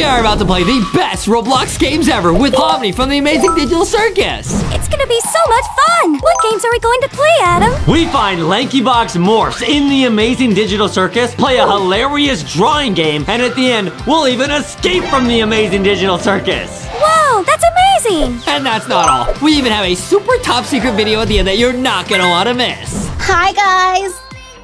We are about to play the best Roblox games ever with Pomni from the Amazing Digital Circus. It's gonna be so much fun! What games are we going to play, Adam? We find Lankybox morphs in the Amazing Digital Circus, play a hilarious drawing game, and at the end, we'll even escape from the Amazing Digital Circus. Whoa, that's amazing! And that's not all. We even have a super top secret video at the end that you're not gonna want to miss. Hi, guys!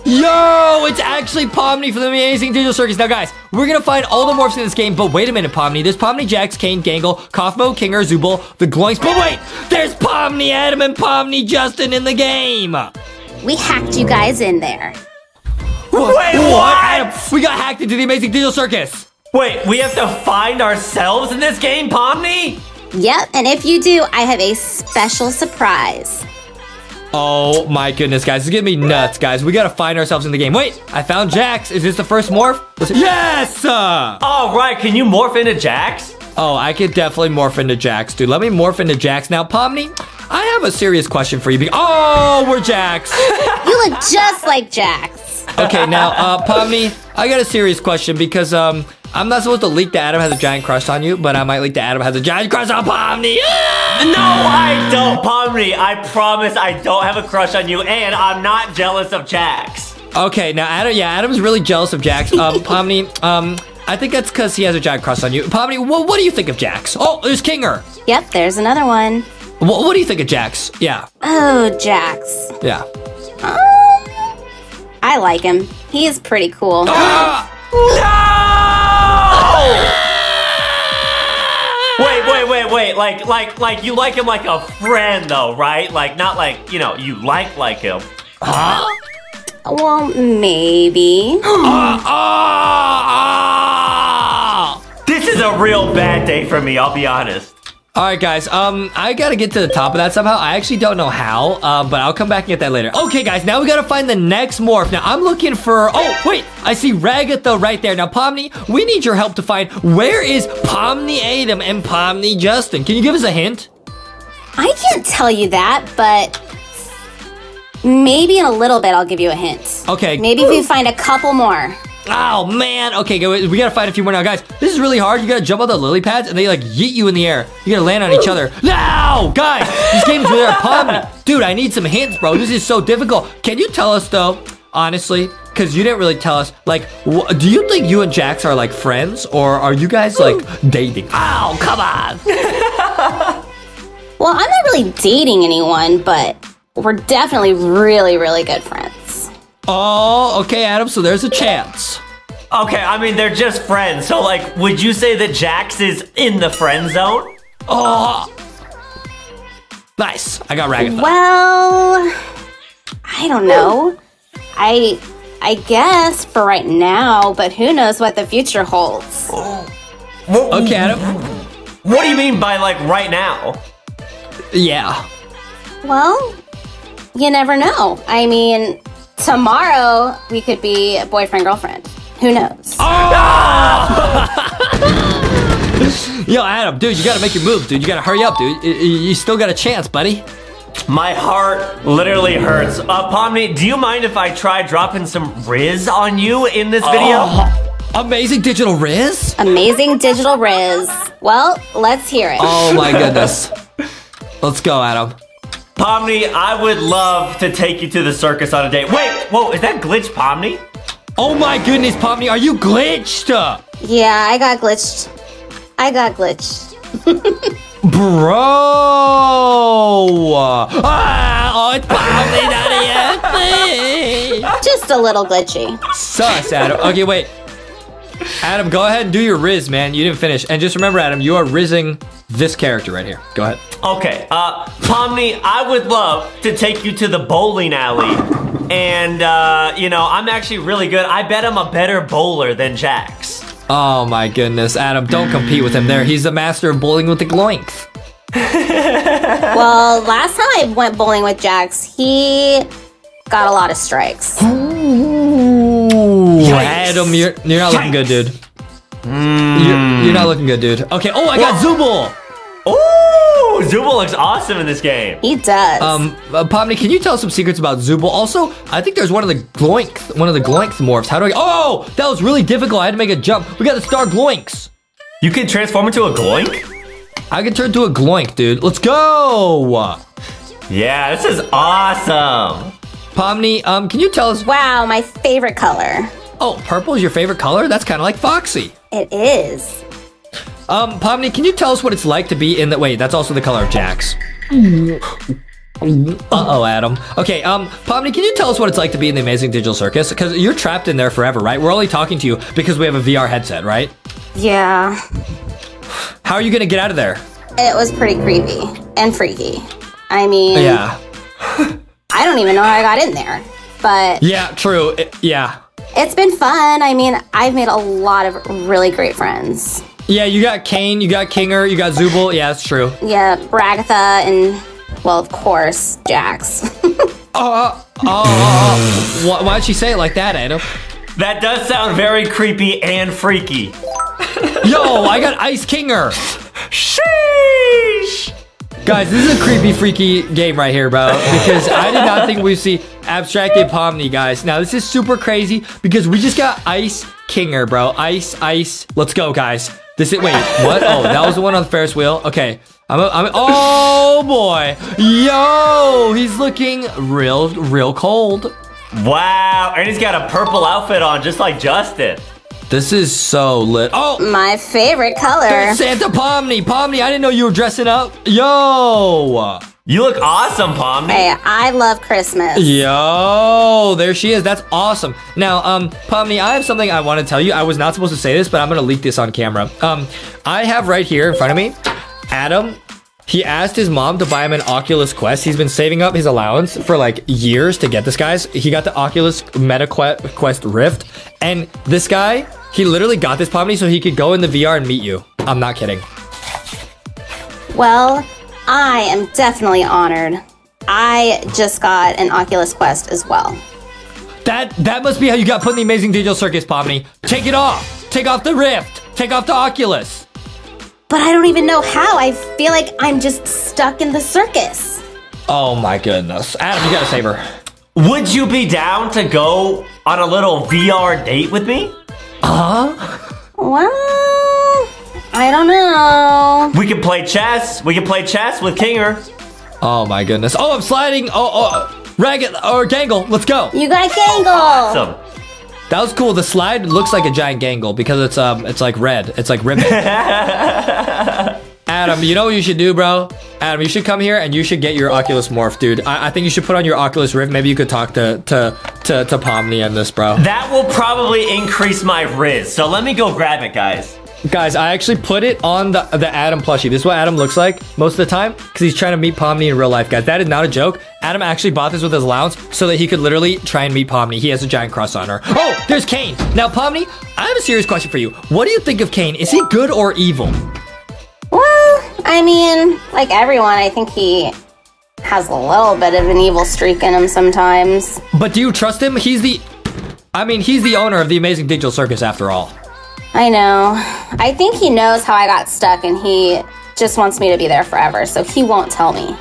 Yo, it's actually Pomni from the Amazing Digital Circus. Now, guys, we're gonna find all the morphs in this game, but wait a minute, Pomni. There's Pomni, Jax, Caine, Gangle, Kaufmo, Kinger, Zooble, the Gloinks, but wait! There's Pomni, Adam, and Pomni Justin in the game! We hacked you guys in there. What? what? Adam, we got hacked into the Amazing Digital Circus! Wait, we have to find ourselves in this game, Pomni? Yep, and if you do, I have a special surprise. Oh my goodness, guys. This is gonna be nuts, guys. We gotta find ourselves in the game. Wait, I found Jax. Is this the first morph? Yes! Uh! All right, can you morph into Jax? Oh, I could definitely morph into Jax, dude. Let me morph into Jax. Now, Pomni, I have a serious question for you. Be- oh, we're Jax. You look just like Jax. okay, now, uh, Pomni, I got a serious question because, um, I'm not supposed to leak that Adam has a giant crush on you, but I might leak that Adam has a giant crush on Pomni. No, I don't, Pomni. I promise I don't have a crush on you, and I'm not jealous of Jax. Okay, now Adam, yeah, Adam's really jealous of Jax. Um, Pomni, um, I think that's because he has a giant crush on you. Pomni, what, what do you think of Jax? Oh, there's Kinger. Yep, there's another one. What, what do you think of Jax? Yeah, Oh, Jax. yeah. Um, I like him. He is pretty cool. Ah! Wait, wait, wait, wait. Like, like, like you like him like a friend, though, right? Like, not like you know you like like him. Well, maybe. Ah, ah, ah! This is a real bad day for me. I'll be honest. All right, guys. Um, I gotta get to the top of that somehow. I actually don't know how. Uh, but I'll come back and get that later. Okay, guys. Now we gotta find the next morph. Now I'm looking for. Oh, wait. I see Ragatha right there. Now, Pomni, we need your help to find where is Pomni Adam and Pomni Justin. Can you give us a hint? I can't tell you that, but maybe in a little bit I'll give you a hint. Okay. Maybe if we find a couple more. Oh man. Okay, go. We gotta fight a few more now, guys. This is really hard. You gotta jump on the lily pads and they like yeet you in the air. You gotta land on each other. No, guys. This game's really hard. Pomni, dude. I need some hints, bro. This is so difficult. Can you tell us though, honestly? Because you didn't really tell us. Like, do you think you and Jax are like friends, or are you guys like dating? Oh, come on. Well, I'm not really dating anyone, but we're definitely really, really good friends. Oh, okay, Adam. So there's a chance. Okay, I mean they're just friends. So like, would you say that Jax is in the friend zone? Oh, nice. I got Ragatha. Well, I don't know. I I guess for right now, but who knows what the future holds. Okay, Adam. What do you mean by like right now? Yeah. Well, you never know. I mean, tomorrow we could be boyfriend girlfriend. Who knows? Oh! Yo, Adam, dude, you gotta make your move, dude. You gotta hurry up, dude. Y- y- You still got a chance, buddy. My heart literally hurts. Uh, Pomni, do you mind if I try dropping some Riz on you in this video? Oh, amazing digital Riz? Amazing digital Riz. Well, let's hear it. Oh my goodness. Let's go, Adam. Pomni, I would love to take you to the circus on a date. Wait, whoa, is that Glitch Pomni? Oh my goodness, Pomni, are you glitched? Yeah, I got glitched. I got glitched. Bro! Ah, oh, it's Pomni, not a Just a little glitchy. Sus, Adam. Okay, wait. Adam, go ahead and do your Riz, man. You didn't finish. And just remember, Adam, you are rizzing this character right here. Go ahead. Okay, uh, Pomni, I would love to take you to the bowling alley. And, uh, you know, I'm actually really good. I bet I'm a better bowler than Jax. Oh my goodness, Adam, don't compete with him there. He's the master of bowling with the gloinks. Well, last time I went bowling with Jax, he got a lot of strikes. Ooh, Adam, you're, you're not looking good, dude. You're, you're not looking good, dude. Okay, oh, I got Zooble! Ooh, Zooble looks awesome in this game. He does. Um, uh, Pomni, can you tell us some secrets about Zooble? Also, I think there's one of the Gloinks, one of the Gloinks morphs. How do I? Oh, that was really difficult. I had to make a jump. We got the Star Gloinks. You can transform into a gloink? I can turn into a gloink, dude. Let's go! Yeah, this is awesome. Pomni, um, can you tell us? Wow, my favorite color. Oh, purple is your favorite color? That's kind of like Foxy. It is. Um, Pomni, can you tell us what it's like to be in the? Wait, that's also the color of Jax. Uh oh, Adam. Okay, um, Pomni, can you tell us what it's like to be in the Amazing Digital Circus? Because you're trapped in there forever, right? We're only talking to you because we have a VR headset, right? Yeah. How are you gonna get out of there? It was pretty creepy and freaky. I mean, Yeah. I don't even know how I got in there. But Yeah, true. It- yeah. It's been fun. I mean, I've made a lot of really great friends. Yeah, you got Caine, you got Kinger, you got Zooble. Yeah, that's true. Yeah, Ragatha and, well, of course, Jax. Oh, oh, oh, oh, why, why'd she say it like that, Adam? That does sound very creepy and freaky. Yo, I got Ice Kinger. Sheesh! Guys, this is a creepy, freaky game right here, bro. Because I did not think we'd see abstracted Pomni, guys. Now, this is super crazy because we just got Ice Kinger, bro. Ice, ice. Let's go, guys. This is, wait, what? Oh, that was the one on the Ferris wheel. Okay. I'm, a, I'm, a, oh boy. Yo, he's looking real, real cold. Wow, and he's got a purple outfit on just like Justin. This is so lit. Oh, My favorite color. Santa Pomni. Pomni, I didn't know you were dressing up. Yo. You look awesome, Pomni. Hey, I love Christmas. Yo, there she is. That's awesome. Now, um, Pomni, I have something I want to tell you. I was not supposed to say this, but I'm gonna leak this on camera. Um, I have right here in front of me, Adam. He asked his mom to buy him an Oculus Quest. He's been saving up his allowance for like years to get this, guys. He got the Oculus Meta Quest Rift, and this guy, he literally got this Pomni so he could go in the VR and meet you. I'm not kidding. Well, I am definitely honored. I just got an Oculus Quest as well. That that must be how you got put in the Amazing Digital Circus, Pomni. Take it off. Take off the Rift. Take off the Oculus. But I don't even know how. I feel like I'm just stuck in the circus. Oh my goodness. Adam, you gotta save her. Would you be down to go on a little VR date with me? Uh well, I don't know. We can play chess. We can play chess with Kinger. Oh my goodness. Oh, I'm sliding. Oh, oh. Ragged or Gangle, let's go. You got Gangle. Awesome. That was cool. The slide looks like a giant Gangle because it's um it's like red. It's like ribbon. Adam, you know what you should do, bro? Adam, you should come here and you should get your Oculus Morph, dude. I, I think you should put on your Oculus Rift. Maybe you could talk to to to, to Pomni and this, bro. That will probably increase my Riz. So let me go grab it, guys. Guys, I actually put it on the the Adam plushie. This is what Adam looks like most of the time because he's trying to meet Pomni in real life, guys. That is not a joke. Adam actually bought this with his allowance so that he could literally try and meet Pomni. He has a giant cross on her. Oh, there's Caine. Now, Pomni, I have a serious question for you. What do you think of Caine? Is he good or evil? Well, I mean, like everyone, I think he has a little bit of an evil streak in him sometimes. But do you trust him? He's the, I mean, he's the owner of the Amazing Digital Circus after all. I know. I think he knows how I got stuck and he just wants me to be there forever, so he won't tell me.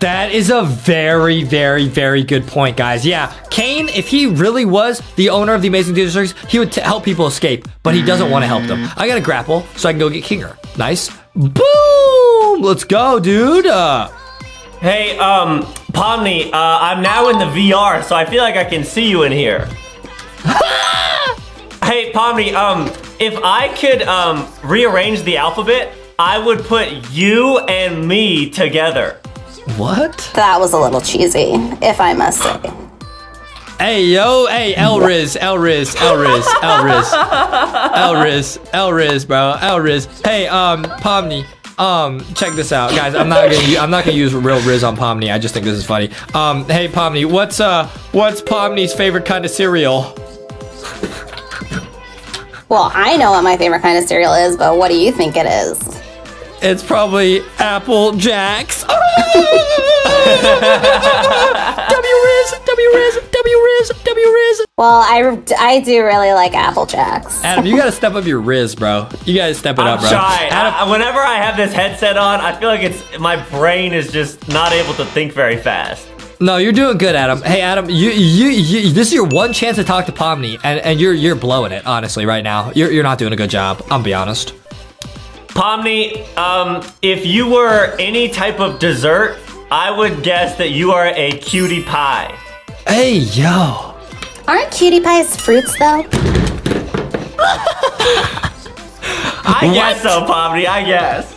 That is a very, very, very good point, guys. Yeah, Caine, if he really was the owner of the Amazing Digital Circus, he would t- help people escape, but he doesn't want to help them. I got to grapple so I can go get Kinger. Nice. Boom! Let's go, dude. Uh, Hey, um, Pomni, uh, I'm now in the VR, so I feel like I can see you in here. hey, Pomni, um, if I could, um, rearrange the alphabet, I would put you and me together. what? That was a little cheesy, if I must say. Hey, yo, hey, Elriz, Elriz, Elriz, Elriz, Elriz, Elriz, bro, Elriz. Hey, um, Pomni, um, check this out, guys. I'm not gonna, u- I'm not gonna use real Riz on Pomni. I just think this is funny. Um, hey, Pomni, what's uh, what's Pomni's favorite kind of cereal? Well, I know what my favorite kind of cereal is, but what do you think it is? It's probably Apple Jacks. W Riz, W Riz, W Riz, W Riz. Well, I, I do really like Apple Jacks. Adam, you gotta step up your Riz, bro. You gotta step it I'm up, bro. shy. Adam, I- whenever I have this headset on, I feel like it's my brain is just not able to think very fast. No, you're doing good, Adam. Hey, Adam, you, you, you this is your one chance to talk to Pomni, and, and you're you're blowing it, honestly, right now. You're, you're not doing a good job. I'll be honest. Pomni, um, if you were any type of dessert, I would guess that you are a cutie pie. Hey, yo. Aren't cutie pies fruits though? I guess so, Pomni. I guess.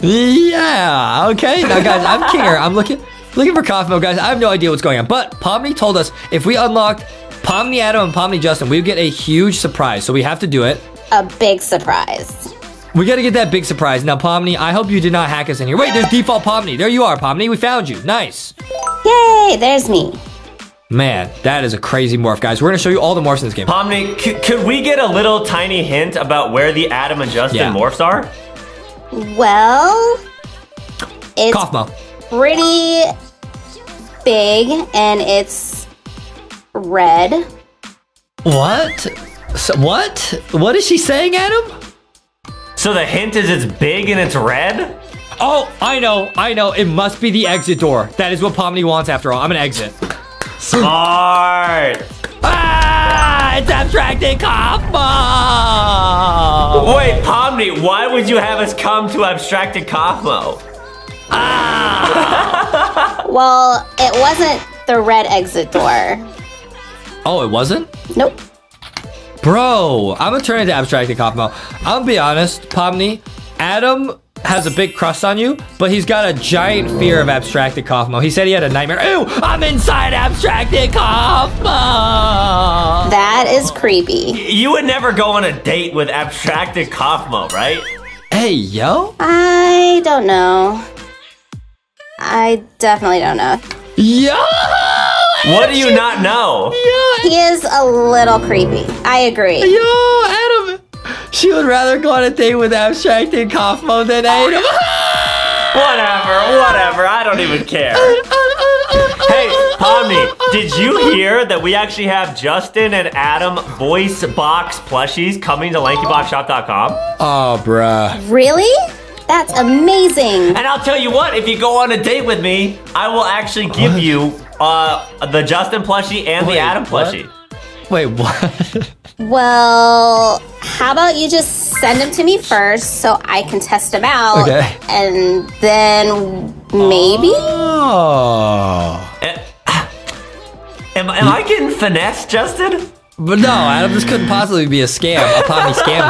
Yeah. Okay. Now, guys, I'm Kinger. I'm looking looking for coffee milk, guys. I have no idea what's going on, but Pomni told us if we unlocked Pomni Adam and Pomni Justin, we would get a huge surprise. So we have to do it. A big surprise. We got to get that big surprise. Now, Pomni, I hope you did not hack us in here. Wait, there's default Pomni. There you are, Pomni. We found you. Nice. Yay, there's me. Man, that is a crazy morph, guys. We're gonna show you all the morphs in this game. Pomni, could we get a little tiny hint about where the Adam and Justin Yeah. morphs are? Well, it's Kaufmo. pretty big and it's red. What? So, what? What is she saying, Adam? So the hint is it's big and it's red? Oh, I know, I know. It must be the exit door. That is what Pomni wants after all. I'm gonna exit. Smart. Ah, it's abstracted Kaufmo. Wait, Pomni, why would you have us come to Abstracted Kaufmo? Well, it wasn't the red exit door. Oh, it wasn't? Nope. Bro, I'm gonna turn into abstracted Kaufmo. I'm gonna be honest, Pomni. Adam has a big crush on you, but he's got a giant fear of abstracted Kaufmo. He said he had a nightmare. Ew, I'm inside abstracted Kaufmo. That is creepy. You would never go on a date with Abstracted Kaufmo, right? Hey, yo. I don't know. I definitely don't know. Yo! What do you not know? Yo, He is a little creepy. I agree. yo, Adam. She would rather go on a date with Abstract abstracted Kaufmo than oh, Adam. Whatever, whatever. I don't even care. Hey, Pomni, did you hear that we actually have Justin and Adam voice box plushies coming to lankyboxshop.com? Oh, bruh. Really? That's amazing. And I'll tell you what, if you go on a date with me, I will actually give What? you uh, the Justin plushie and Wait, the Adam what? plushie. Wait, what? Well, how about you just send them to me first so I can test them out? Okay. And then maybe? Oh. Eh, Am, am I getting finessed, Justin? But no, Adam, this couldn't possibly be a scam. A Pomni scam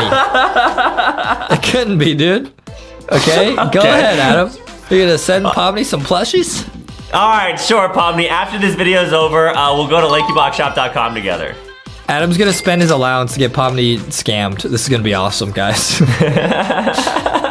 me. It couldn't be, dude. Okay, go Okay. ahead, Adam. You're gonna send Pomni some plushies? All right, sure, Pomni. After this video is over, uh, we'll go to lankyboxshop.com together. Adam's gonna spend his allowance to get Pomni scammed. This is gonna be awesome, guys.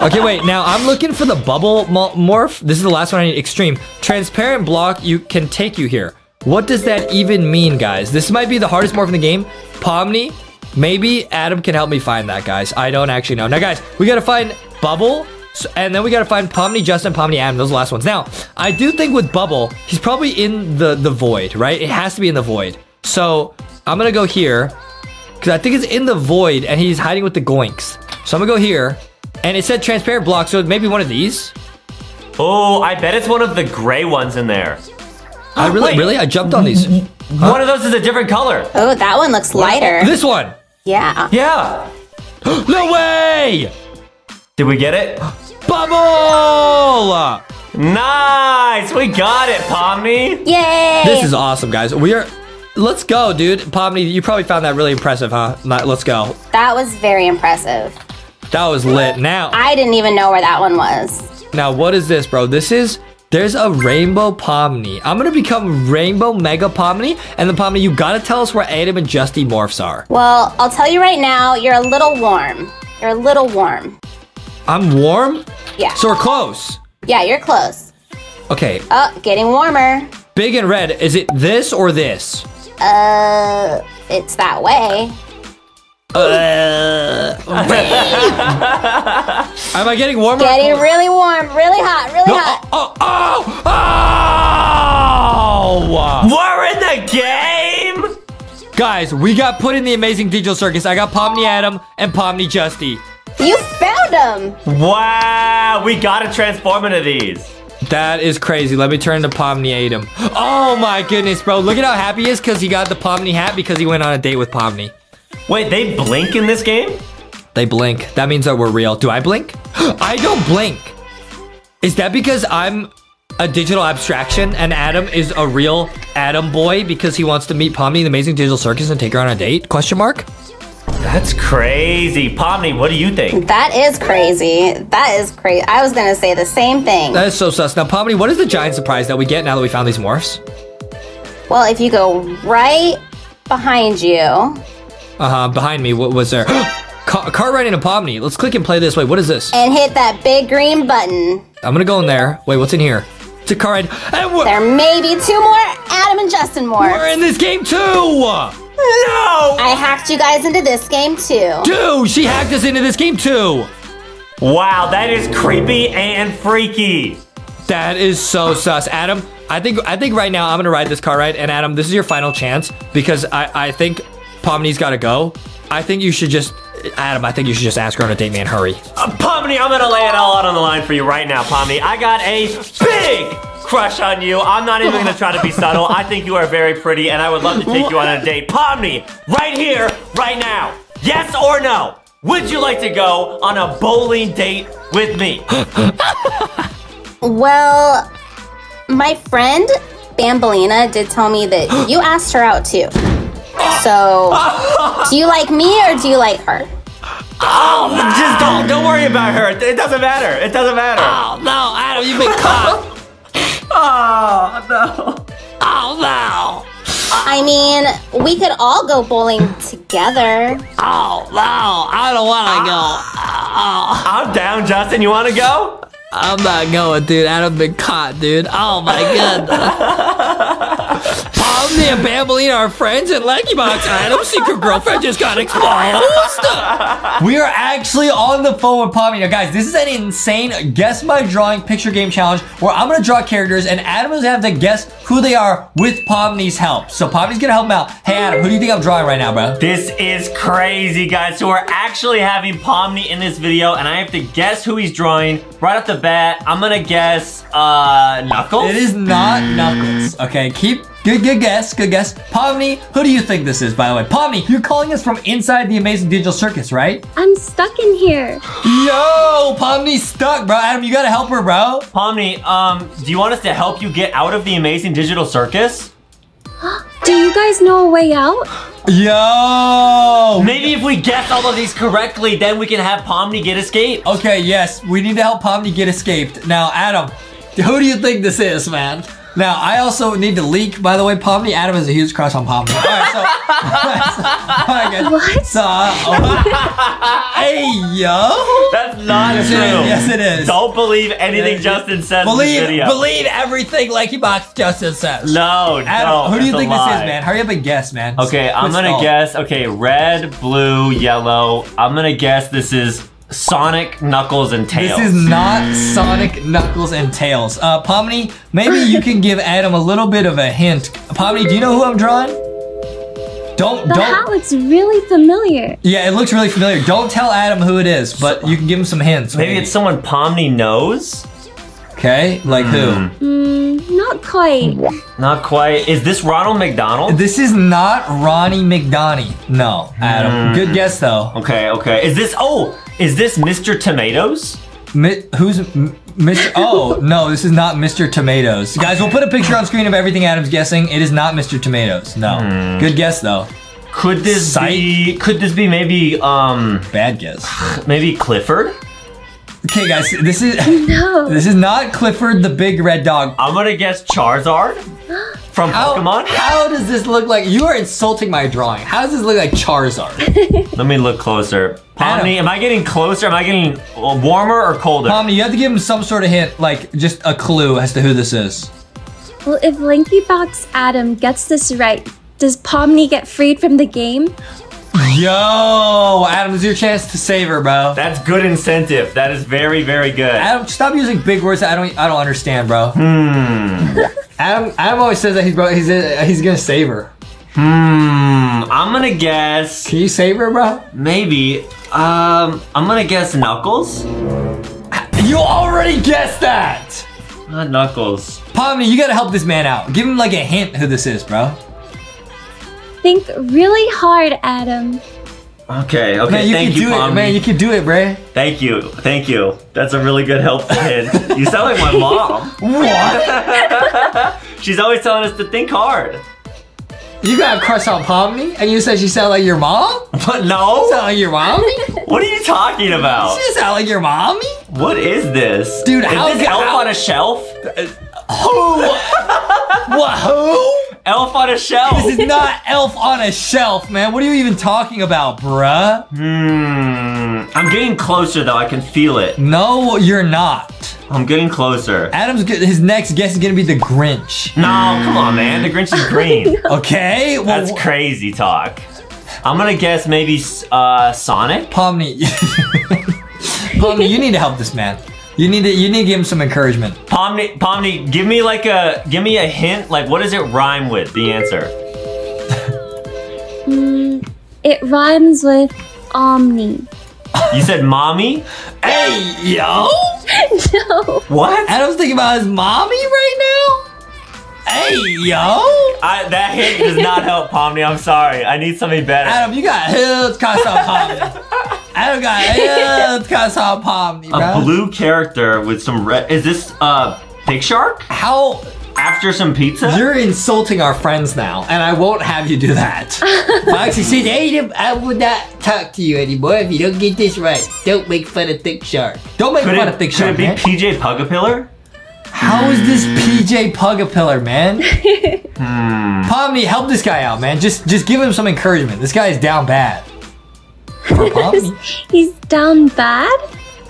okay, wait. Now I'm looking for the bubble morph. This is the last one I need. Extreme transparent block. You can take you here. What does that even mean, guys? This might be the hardest morph in the game. Pomni. Maybe Adam can help me find that, guys. I don't actually know. Now, guys, we gotta find bubble. So, and then we gotta find Pomni, Justin, Pomni, Adam. Those are the last ones. Now, I do think with Bubble, he's probably in the the void, right? It has to be in the void. So I'm gonna go here because I think it's in the void, and he's hiding with the goinks. So I'm gonna go here, and it said transparent block, so maybe one of these. Oh, I bet it's one of the gray ones in there. I really, Wait. really, I jumped on these. One of those is a different color. Oh, that one looks lighter. This one. Yeah. Yeah. No way! Did we get it? Bubble! Nice! We got it, Pomni! Yay! This is awesome, guys. We are. Let's go, dude. Pomni, you probably found that really impressive, huh? Let's go. that was very impressive. That was lit. Now, I didn't even know where that one was. now, what is this, bro? This is. There's a rainbow Pomni. I'm gonna become Rainbow Mega Pomni, and the Pomni, you gotta tell us where Adam and Justy morphs are. Well, I'll tell you right now, you're a little warm. You're a little warm. I'm warm, Yeah. so we're close. yeah, you're close. Okay, Oh, getting warmer. big and red. Is it this or this? Uh, it's that way. Uh, Am I getting warmer? Getting really warm, really hot, really No, hot. oh, oh, oh, oh! We're in the game! Guys, we got put in the amazing digital circus. I got Pomni Adam and Pomni Justy. You found them. Wow, we gotta transform into these. That is crazy. Let me turn to Pomni Adam. Oh my goodness, bro. Look at how happy he is because he got the Pomni hat because he went on a date with Pomni. Wait, they blink in this game? They blink. That means that we're real. Do I blink? I don't blink. Is that because I'm a digital abstraction and Adam is a real Adam boy because he wants to meet Pomni in the Amazing Digital Circus and take her on a date? Question mark. That's crazy. Pomni, what do you think? That is crazy. That is crazy. I was gonna say the same thing. That is so sus. Now, Pomni, what is the giant surprise that we get now that we found these morphs? Well, if you go right behind you, Uh huh. Behind me, what was there? Car, car riding a Pomni. Let's click and play this. Wait, what is this? and hit that big green button, I'm gonna go in there. Wait, what's in here? It's a car ride. And there may be two more Adam and Justin more. we're in this game too. No! I hacked you guys into this game too. Dude, she hacked us into this game too. Wow, that is creepy and freaky. That is so sus. Adam, I think I think right now I'm gonna ride this car ride, and Adam, this is your final chance because I, I think Pomni's gotta go. I think you should just Adam, I think you should just ask her on a date, man. Hurry. Uh, Pomni, I'm gonna lay it all out on the line for you right now, Pomni. I got a big crush on you. I'm not even gonna try to be subtle. I think you are very pretty, and I would love to take you on a date. Pomni, right here, right now. Yes or no? Would you like to go on a bowling date with me? Well, my friend Bambolina did tell me that you asked her out too. So, do you like me or do you like her? Oh, just don't, don't worry about her. It doesn't matter. It doesn't matter. Oh no, Adam, you've been caught. Oh, no. oh no. I mean, we could all go bowling together. Oh no, I don't wanna go. Oh, I'm down, Justin. You want to go? I'm not going, dude. Adam been caught, dude. Oh my goodness. Pomni and Bambolina are friends and Lanky Box Adam's secret girlfriend just got exposed. we are actually on the phone with Pomni. Now, guys, this is an insane guess my drawing picture game challenge where I'm gonna draw characters and Adam is gonna have to guess who they are with Pomni's help. So Pomni's gonna help him out. Hey Adam, who do you think I'm drawing right now, bro? This is crazy, guys. So we're actually having Pomni in this video, and I have to guess who he's drawing. Right off the bat, I'm gonna guess uh Knuckles. It is not Knuckles. Okay, keep good good guess, good guess. Pomni, who do you think this is, by the way? Pomni, you're calling us from inside the Amazing Digital Circus, right? I'm stuck in here. Yo, Pomni's stuck, bro. Adam, you gotta help her, bro. Pomni, um, do you want us to help you get out of the amazing digital circus? Do you guys know a way out? Yo. Maybe if we guess all of these correctly, then we can have Pomni get escaped. Okay, yes, we need to help Pomni get escaped. Now, Adam, who do you think this is, man? Now, I also need to leak, by the way, Pomni. Adam has a huge crush on Pomni. All right, so, all right, guys. What? So, uh, hey, yo. That's not Yes, true. it is. Yes, it is. Don't believe anything Yeah, Justin says in Believe, this video. believe everything Lanky Box Justin says. no, Adam, no. who do you think this is, man? Hurry up and guess, man. Okay, I'm Quit gonna guess. Okay, red, blue, yellow. I'm gonna guess this is Sonic, Knuckles, and Tails. This is not Sonic, Knuckles, and Tails. Uh, Pomni, maybe you can give Adam a little bit of a hint. Pomni, do you know who I'm drawing? Don't, The don't. hat looks really familiar. Yeah, it looks really familiar. Don't tell Adam who it is, but you can give him some hints. Maybe it's someone Pomni knows. Okay, like who? Hmm, not quite. Not quite. Is this Ronald McDonald? This is not Ronnie McDonnie. No, Adam. Good guess though. Okay, okay. Is this? Oh, is this Mr. Tomatoes? Mi- who's Mr. Oh no, this is not Mr. Tomatoes. Guys, we'll put a picture on screen of everything Adam's guessing. It is not Mr. Tomatoes. No. Good guess though. Could this Psych. be? Could this be maybe? Um, Bad guess. maybe Clifford? Okay, guys, this is No. this is not Clifford the big red dog. I'm gonna guess Charizard from How, Pokemon. how does this look like? You are insulting my drawing. How does this look like Charizard? Let me look closer. Adam. Pomni, am I getting closer? Am I getting uh, warmer or colder? Pomni, you have to give him some sort of hint, like just a clue as to who this is. Well, if Lanky Box Adam gets this right, does Pomni get freed from the game? Yo, Adam, this is your chance to save her, bro. That's good incentive. That is very, very good. Adam, stop using big words I don't I don't understand, bro. Hmm. Adam Adam always says that he's bro he's he's gonna save her. Hmm. I'm gonna guess Can you save her, bro? maybe. Um. I'm gonna guess Knuckles. You already guessed that. Not Knuckles. Pomni, you gotta help this man out. Give him like a hint who this is, bro. Think really hard, Adam. Okay, okay. Man, you thank can you, do it, man. You can do it, Bray. Thank you, thank you. That's a really good helpful hint. You sound like my mom. What? She's always telling us to think hard. you got a crush on Pomni, and you said she sound like your mom? But no. Sound like your mommy? What are you talking about? She sound like your mommy? What is this, Dude, Is how this Elf how- on a Shelf? Who? what? Who? Elf on a Shelf. This is not Elf on a Shelf, man. What are you even talking about, bruh? Hmm. I'm getting closer though. I can feel it. No, you're not. I'm getting closer. Adam's. His next guess is gonna be the Grinch. No, come on, man. The Grinch is green. Okay. Well, That's crazy talk. I'm gonna guess maybe uh, Sonic. Pomni. Pomni, you need to help this man. You need to. You need to give him some encouragement. Pomni, Pomni, give me like a, give me a hint. Like, what does it rhyme with? The answer. Mm, it rhymes with Omni. You said mommy. Hey, yo. no. What? Adam's thinking about his mommy right now. Hey, yo. I, that hint does not help, Pomni. I'm sorry. I need something better. Adam, you got hills cause on Pomni. Adam got hills cause on Pomni, a bro. blue character with some red. Is this uh Big Shark? How After some pizza? You're insulting our friends now, and I won't have you do that. Foxy said, Adam, I will not talk to you anymore if you don't get this right. Don't make fun of Thick Shark. Don't make could fun it, of Thick could Shark, it be man. PJ Pugapillar? How is this PJ Pugapillar, man? Hmm. Pomni, help this guy out, man. Just just give him some encouragement. This guy is down bad. For Pomni. He's down bad?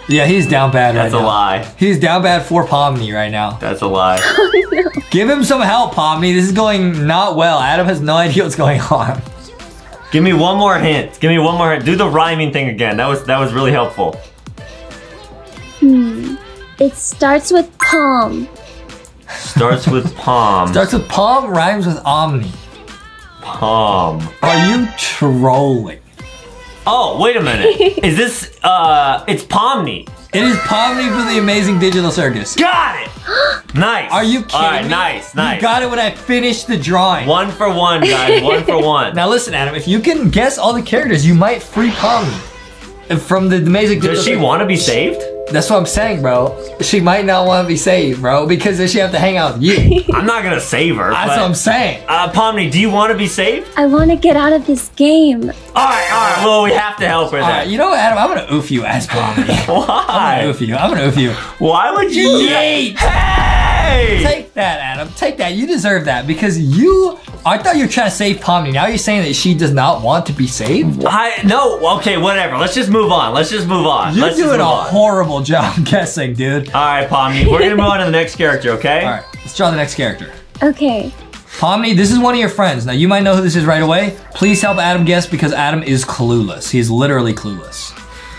Yeah, he's down bad That's right a lie. He's down bad for Pomni right now. That's a lie. oh, no. Give him some help, Pomni. This is going not well. Adam has no idea what's going on. Give me one more hint. Give me one more hint. Do the rhyming thing again. That was that was really helpful. Hmm. It starts with palm. Starts with palm. Starts with palm, rhymes with omni. palm. Are you trolling? Oh, wait a minute. Is this uh it's Pomni. It is Pomni for the Amazing Digital Circus. Got it! Nice. Are you kidding All right, me? nice, nice. You got it when I finished the drawing. One for one, guys. One for one. Now listen, Adam. If you can guess all the characters, you might free Pomni from the Amazing Digital. Does she want to be saved? That's what I'm saying, bro. She might not want to be saved, bro, because then she have to hang out with you. I'm not gonna save her. That's but- what I'm saying. Uh, Pomni, do you want to be saved? I want to get out of this game. All right, all right. Well, we have to help her All right, then. you know what, Adam? I'm gonna oof you as Pomni. Why? I'm gonna oof you. I'm gonna oof you. Why would you? do that? Yeet. Hey! Take that, Adam. Take that. You deserve that because you. I thought you were trying to save Pomni. Now you're saying that she does not want to be saved. I no. Okay, whatever. Let's just move on. Let's just move on. You're Let's just doing a on. horrible job guessing, dude. All right, Pomni. We're gonna move on to the next character. Okay. All right, let's draw the next character. Okay. Pomni, this is one of your friends. Now you might know who this is right away. Please help Adam guess because Adam is clueless. He is literally clueless.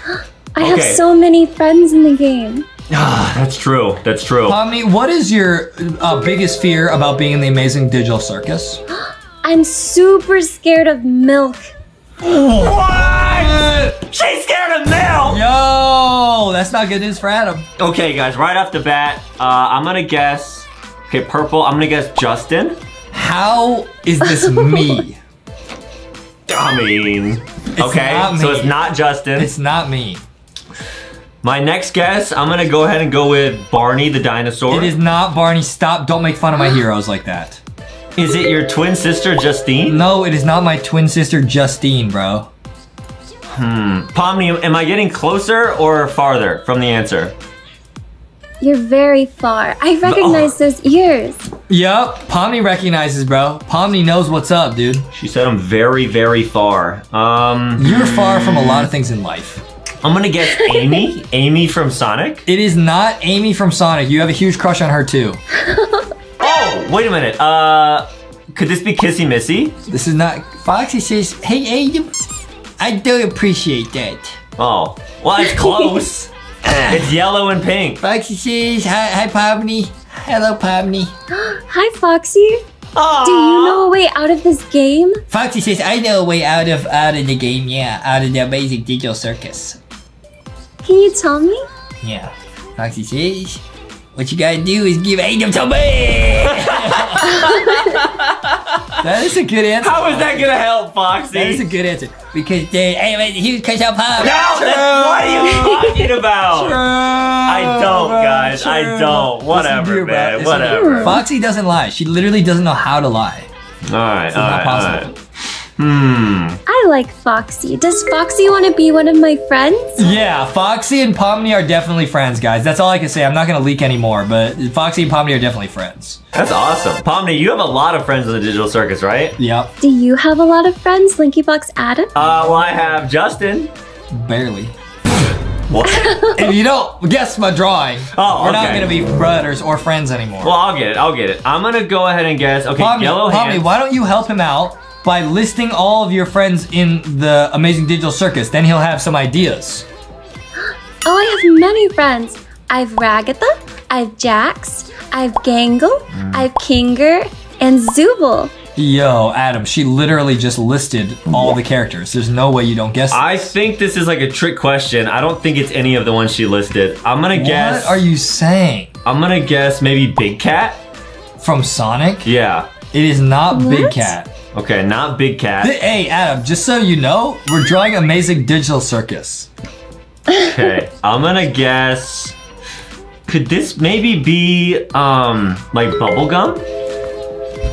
I have so many friends in the game. Ah, that's true. That's true. Pomni, what is your uh, biggest fear about being in the Amazing Digital Circus? I'm super scared of milk. What? She's scared of milk. Yo, that's not good news for Adam. Okay, guys. Right off the bat, uh, I'm gonna guess. Okay, purple. I'm gonna guess Justin. How is this me? I mean, okay, not so it's not Justin. It's not me. My next guess, I'm gonna go ahead and go with Barney the dinosaur. It is not Barney. Stop. Don't make fun of my heroes like that. Is it your twin sister Justine? No, it is not my twin sister Justine, bro. Hmm. Pomni, am I getting closer or farther from the answer? You're very far. I recognize those ears. Yup, Pomni recognizes, bro. Pomni knows what's up, dude. She said I'm very, very far. Um, You're far from a lot of things in life. I'm gonna guess Amy. Amy from Sonic. It is not Amy from Sonic. You have a huge crush on her too. Oh, wait a minute. Uh, could this be Kissy Missy? This is not. Foxy says, "Hey Adam, I don't appreciate that." Oh, well, it's close. it's yellow and pink. Foxy says, "Hi, hi, Pomni. Hello, Pomni." Hi, Foxy. Aw. Do you know a way out of this game? Foxy says, "I know a way out of out of the game. Yeah, out of the amazing digital circus." Can you tell me? Yeah. Foxy says, "What you gotta do is give Adam to me." That is a good answer. How is that gonna help, Foxy? That is a good answer. Because they, hey, he was out pop. no, that's, what are you talking about? I don't, guys. I don't. Whatever, man. Whatever. Foxy doesn't lie. She literally doesn't know how to lie. All right, It's all not possible. right. Hmm. I like Foxy. Does Foxy want to be one of my friends? Yeah, Foxy and Pomni are definitely friends, guys. That's all I can say. I'm not gonna leak anymore, but Foxy and Pomni are definitely friends. That's awesome. Pomni, you have a lot of friends in the digital circus, right? Yep, Do you have a lot of friends, Lanky Box Adam? Uh, well, I have Justin. barely. What? if you don't guess my drawing, Oh, we're not gonna be brothers or friends anymore. well, I'll get it. I'll get it. I'm gonna go ahead and guess. Okay, Pomni, yellow Pomni, hands. why don't you help him out by listing all of your friends in the Amazing Digital Circus? Then he'll have some ideas. Oh, I have many friends. I've Ragatha, I've Jax, I've Gangle, I've Kinger, and Zooble. Yo, Adam, she literally just listed all the characters. There's no way you don't guess. it. I think this is like a trick question. I don't think it's any of the ones she listed. I'm gonna guess. What are you saying? I'm gonna guess maybe Big Cat. From Sonic? Yeah. It is not Big What? Cat. Okay, not Big Cat. Th- Hey, Adam, just so you know, we're drawing Amazing Digital Circus. Okay, I'm gonna guess. Could this maybe be um like bubblegum?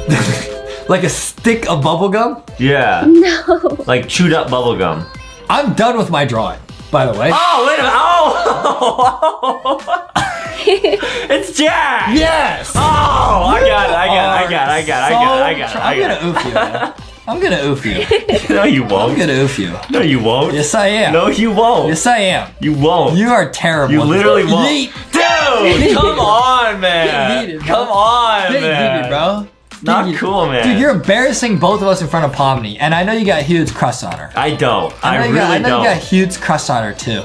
Like a stick of bubblegum? Yeah. No. Like chewed up bubblegum. I'm done with my drawing, by the way. Oh, wait a minute. Oh! it's Jack! Yes! Oh, I got it, I got it, I got it, I got it, I got it, I got it, I I'm gonna oof you, man. I'm gonna oof you. No, you won't. I'm gonna oof you. No, you won't. Yes, I am. No, you won't. Yes, I am. You won't. You are terrible. You literally won't. Yeet. Dude, come on, man. Bro. come on, Get man. heated, bro. Not Dude, you- cool, man. Dude, you're embarrassing both of us in front of Pomni, and I know you got huge crush on her. I don't. I, you really got, I know don't. you got huge crush on her too.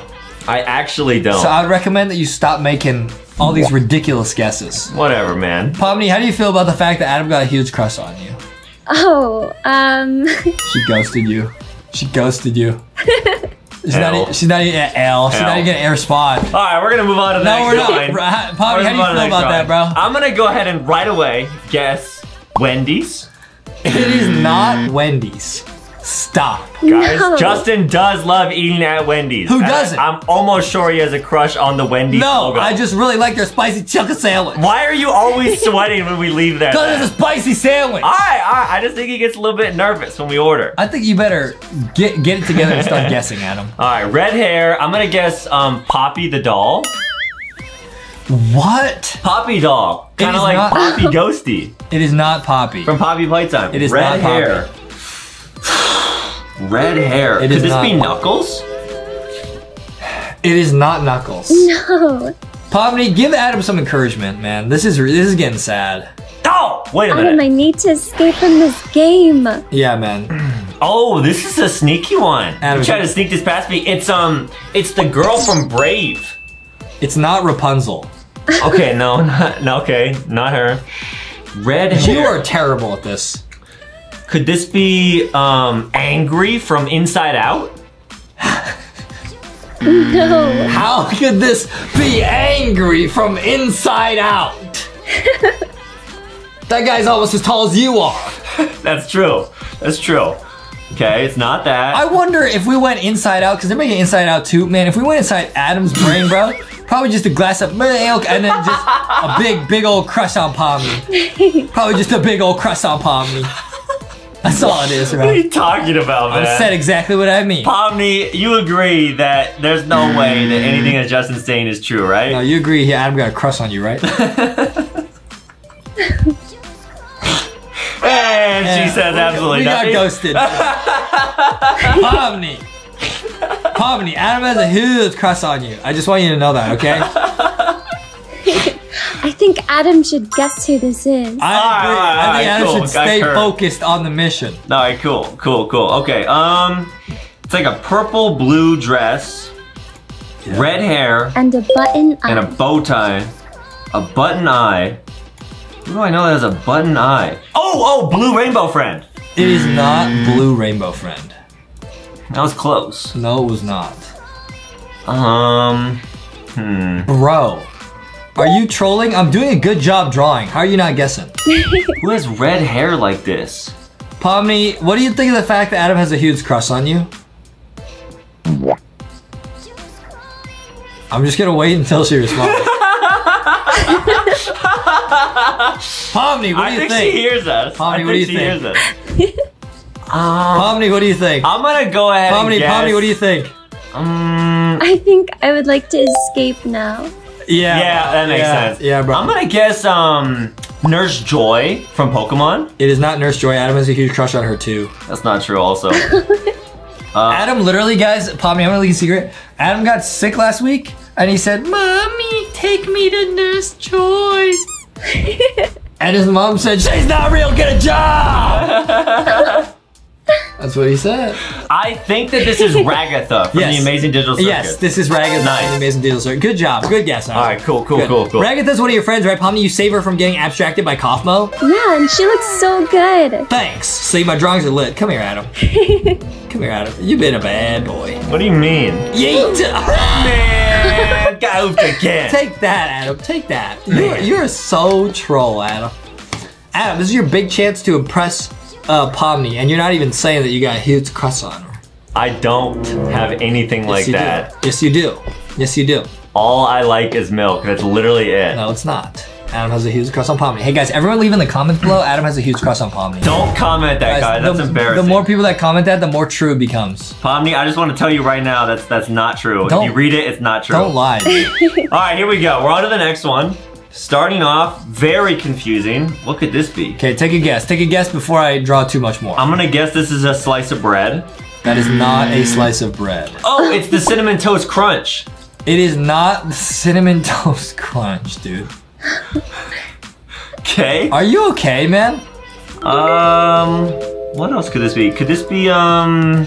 I actually don't. So I would recommend that you stop making all these ridiculous guesses. Whatever, man. Pomni, how do you feel about the fact that Adam got a huge crush on you? Oh, um, She ghosted you. She ghosted you. She's not, L. e- she's not even at L. She's not L. even gonna respond. All right, we're gonna move on to the No, next we're not. line. Bro, how- how do you move on to the feel next about that, bro? I'm gonna go ahead and right away guess Wendy's. It is not Wendy's. Stop. Guys, No. Justin does love eating at Wendy's. Who doesn't? I'm almost sure he has a crush on the Wendy's No, logo. I just really like their spicy chicken sandwich. Why are you always sweating when we leave there? Because it's a spicy sandwich. All right, all right. I just think he gets a little bit nervous when we order. I think you better get get it together and start guessing, Adam. All right, red hair. I'm gonna guess um Poppy the doll. What? Poppy doll, kind of like not- Poppy Ghosty It is not Poppy. from Poppy Playtime. It is red not Poppy. hair. Red hair. It Could is this not be Knuckles? It is not Knuckles. no. Pomni, give Adam some encouragement, man. This is this is getting sad. Oh, wait a Adam, minute. I need to escape from this game. Yeah, man. Oh, this is a sneaky one. Adam- you try to sneak this past me. It's um, it's the girl from Brave. It's not Rapunzel. Okay, no, not, no, okay, not her. Red hair. You are terrible at this. Could this be um angry from Inside Out? No. How could this be angry from inside out? that guy's almost as tall as you are. That's true. That's true. Okay, it's not that. I wonder if we went inside out, because they're making inside out too. Man, if we went inside Adam's brain, bro, probably just a glass of milk and then just a big, big old crush on Pomni. Probably just a big old crush on Pomni. That's all it is, right? what are you talking about, man? I said exactly what I mean. Pomni, you agree that there's no way that mm. anything that Justin's saying is true, right? No, you agree here, Adam got a crush on you, right? and she says absolutely we nothing. got ghosted. Pomni. Pomni, Adam has a huge crush on you. I just want you to know that, okay? I think Adam should guess who this is. I Alright, agree. alright, I think alright, Adam cool. should stay focused on the mission. All right, cool, cool, cool. Okay, um, it's like a purple blue dress, red hair, And a button and a bow tie, a button eye. Who do I know that has a button eye? Oh, oh, blue rainbow friend. It is not Blue Rainbow Friend. That was close. No, it was not. Um, hmm. Bro, are you trolling? I'm doing a good job drawing. How are you not guessing? Who has red hair like this? Pomni, what do you think of the fact that Adam has a huge crush on you? I'm just gonna wait until she responds. Pomni, what do I you think, think? she hears us. Pomni, what do you think? hears us. Pomni, what do you think? I'm gonna go ahead Pomni, and guess. Pomni, what do you think? Um, I think I would like to escape now. Yeah, yeah, that makes yeah, sense. Yeah, bro. I'm gonna guess um Nurse Joy from Pokemon. It is not Nurse Joy. Adam has a huge crush on her too. That's not true. Also, Adam literally, guys, Pomni, I'm gonna leak a secret. Adam got sick last week, and he said, "Mommy, take me to Nurse Joy." and his mom said, "She's not real. Get a job." That's what he said. I think that this is Ragatha from Yes. the Amazing Digital Circus. Yes, this is Ragatha Nice. from the Amazing Digital Circuit. Good job. Good guess. All right, cool, cool, Good. cool, cool. Ragatha's one of your friends, right, Pomni? You save her from getting abstracted by Kaufmo. Yeah, and she looks so good. Thanks. See, my drawings are lit. Come here, Adam. Come here, Adam. You've been a bad boy. What do you mean? Yeet! Man, got oofed again. Take that, Adam. Take that. You're, you're so troll, Adam. Adam, this is your big chance to impress uh, Pomni, and you're not even saying that you got a huge crush on her. I don't have anything like yes, you that. Do. Yes, you do. Yes, you do. All I like is milk. That's literally it. No, it's not. Adam has a huge crush on Pomni. Hey guys, everyone leave in the comments below. Adam has a huge crush on Pomni. Don't comment that, guy. That's the, embarrassing. The more people that comment that, the more true it becomes. Pomni, I just want to tell you right now that's that's not true. Don't- if you read it, it's not true. Don't lie. All right, here we go. We're on to the next one. Starting off, very confusing. What could this be? okay, take a guess. Take a guess before I draw too much more. I'm gonna guess this is a slice of bread. that is not a slice of bread. Oh, it's the cinnamon toast crunch. It is not the cinnamon toast crunch, dude. Okay. Are you okay, man? Um, what else could this be? Could this be um?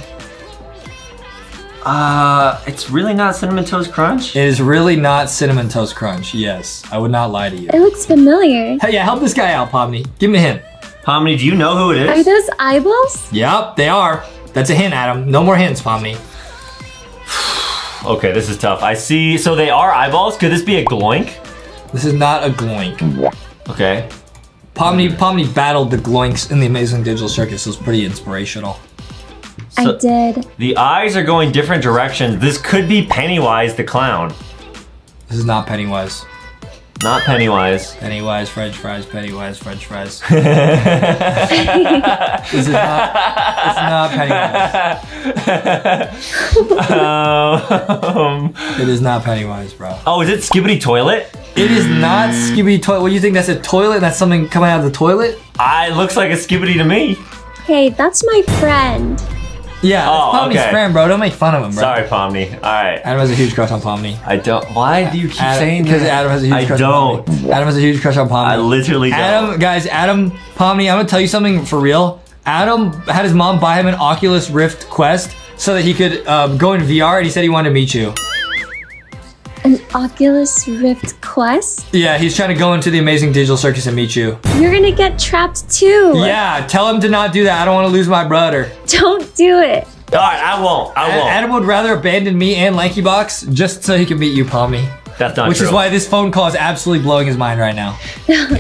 Uh, it's really not cinnamon toast crunch. It is really not cinnamon toast crunch. Yes, I would not lie to you. It looks familiar. Hey, yeah, help this guy out, Pomni. Give me a hint. Pomni, do you know who it is? Are those eyeballs? Yep, they are. That's a hint, Adam. No more hints, Pomni. Okay, this is tough. I see. So they are eyeballs. Could this be a gloink? This is not a gloink. Okay. Pomni, Pomni battled the gloinks in the Amazing Digital Circus. It was pretty inspirational. So- I did. The eyes are going different directions. This could be Pennywise the clown, This is not Pennywise. not Pennywise. Pennywise, French fries, Pennywise, French fries. this is not, this is not Pennywise. um, It is not Pennywise, bro. oh, is it Skibidi Toilet? It is not Skibby Toilet. What do you think? That's a toilet? That's something coming out of the toilet? I it looks like a Skibbity to me. Hey, that's my friend. Yeah, Oh, Pomni's okay. friend, bro. Don't make fun of him, bro. Sorry, Pomni. All right. Adam has a huge crush on Pomni. I don't. Why do you keep Adam- saying Because? Adam has a huge I crush don't. on Pomni. Adam has a huge crush on Pomni. I literally don't. Adam, guys, Adam, Pomni, I'm gonna tell you something for real. Adam had his mom buy him an Oculus Rift Quest so that he could um, go in VR, and he said he wanted to meet you. An Oculus Rift Quest? Yeah, he's trying to go into the Amazing Digital Circus and meet you. You're gonna get trapped too. Yeah, tell him to not do that. I don't want to lose my brother. Don't do it. All right, I won't. I A- won't. Adam would rather abandon me and Lanky Box just so he can meet you, Pomni. That's not true. Which true. is why this phone call is absolutely blowing his mind right now.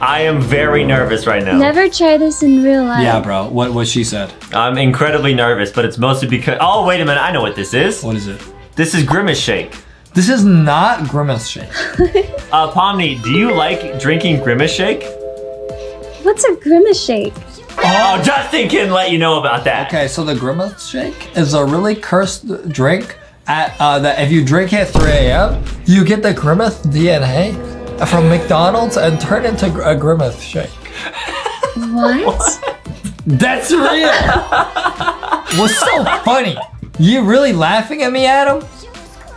I am very nervous right now. Never try this in real life. Yeah, bro. What what she said. I'm incredibly nervous, but it's mostly because. Oh, wait a minute. I know what this is. What is it? This is Grimace Shake. This is not Grimace Shake. Uh, Pomni, do you like drinking Grimace Shake? What's a grimace shake? Oh, Justin can let you know about that. Okay, so the Grimace Shake is a really cursed drink. At uh, that if you drink it at 3 a.m., you get the Grimace DNA from McDonald's and turn into a Grimace Shake. What? That's real. What's so funny? You really laughing at me, Adam?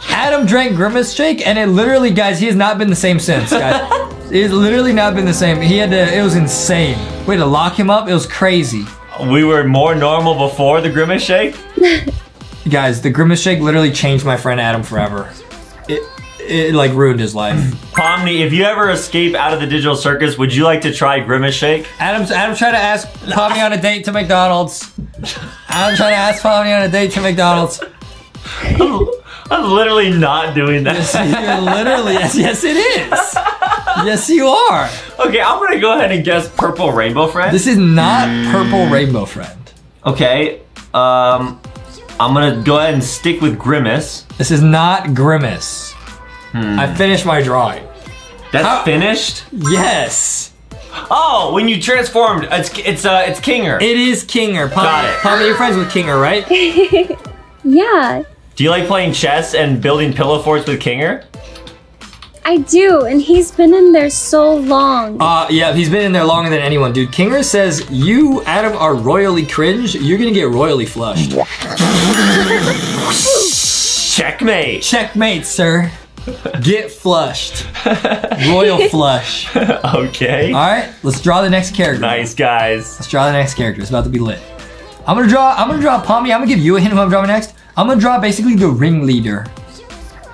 Adam drank Grimace Shake, and it literally, guys, he has not been the same since, guys. He's literally not been the same. He had to. It was insane. We had to lock him up. It was crazy. We were more normal before the Grimace Shake. Guys, the Grimace Shake literally changed my friend Adam forever. It, it like ruined his life. Pomni, if you ever escape out of the digital circus, would you like to try Grimace Shake? Adam's Adam tried to ask Pomni on a date to McDonald's. Adam trying to ask Pomni on a date to McDonald's. I'm literally not doing that. You're literally yes, yes, it is. yes, you are. Okay, I'm gonna go ahead and guess purple rainbow friend. This is not purple rainbow friend. okay, um, I'm gonna go ahead and stick with grimace. This is not grimace. I finished my drawing. That's How- finished. Yes. Oh, when you transformed, it's it's uh it's Kinger. It is Kinger. Palmy, Got it. Palmy, you're friends with Kinger, right? Yeah, Do you like playing chess and building pillow forts with Kinger? I do, and he's been in there so long. Uh, yeah, he's been in there longer than anyone, dude. Kinger says you, Adam, are royally cringe. You're gonna get royally flushed. Checkmate. Checkmate, sir. Get flushed. Royal flush. Okay. All right, let's draw the next character. Nice guys. Let's draw the next character. It's about to be lit. I'm gonna draw. I'm gonna draw Palmy. I'm gonna give you a hint of who I'm drawing next. I'm gonna draw basically the ringleader.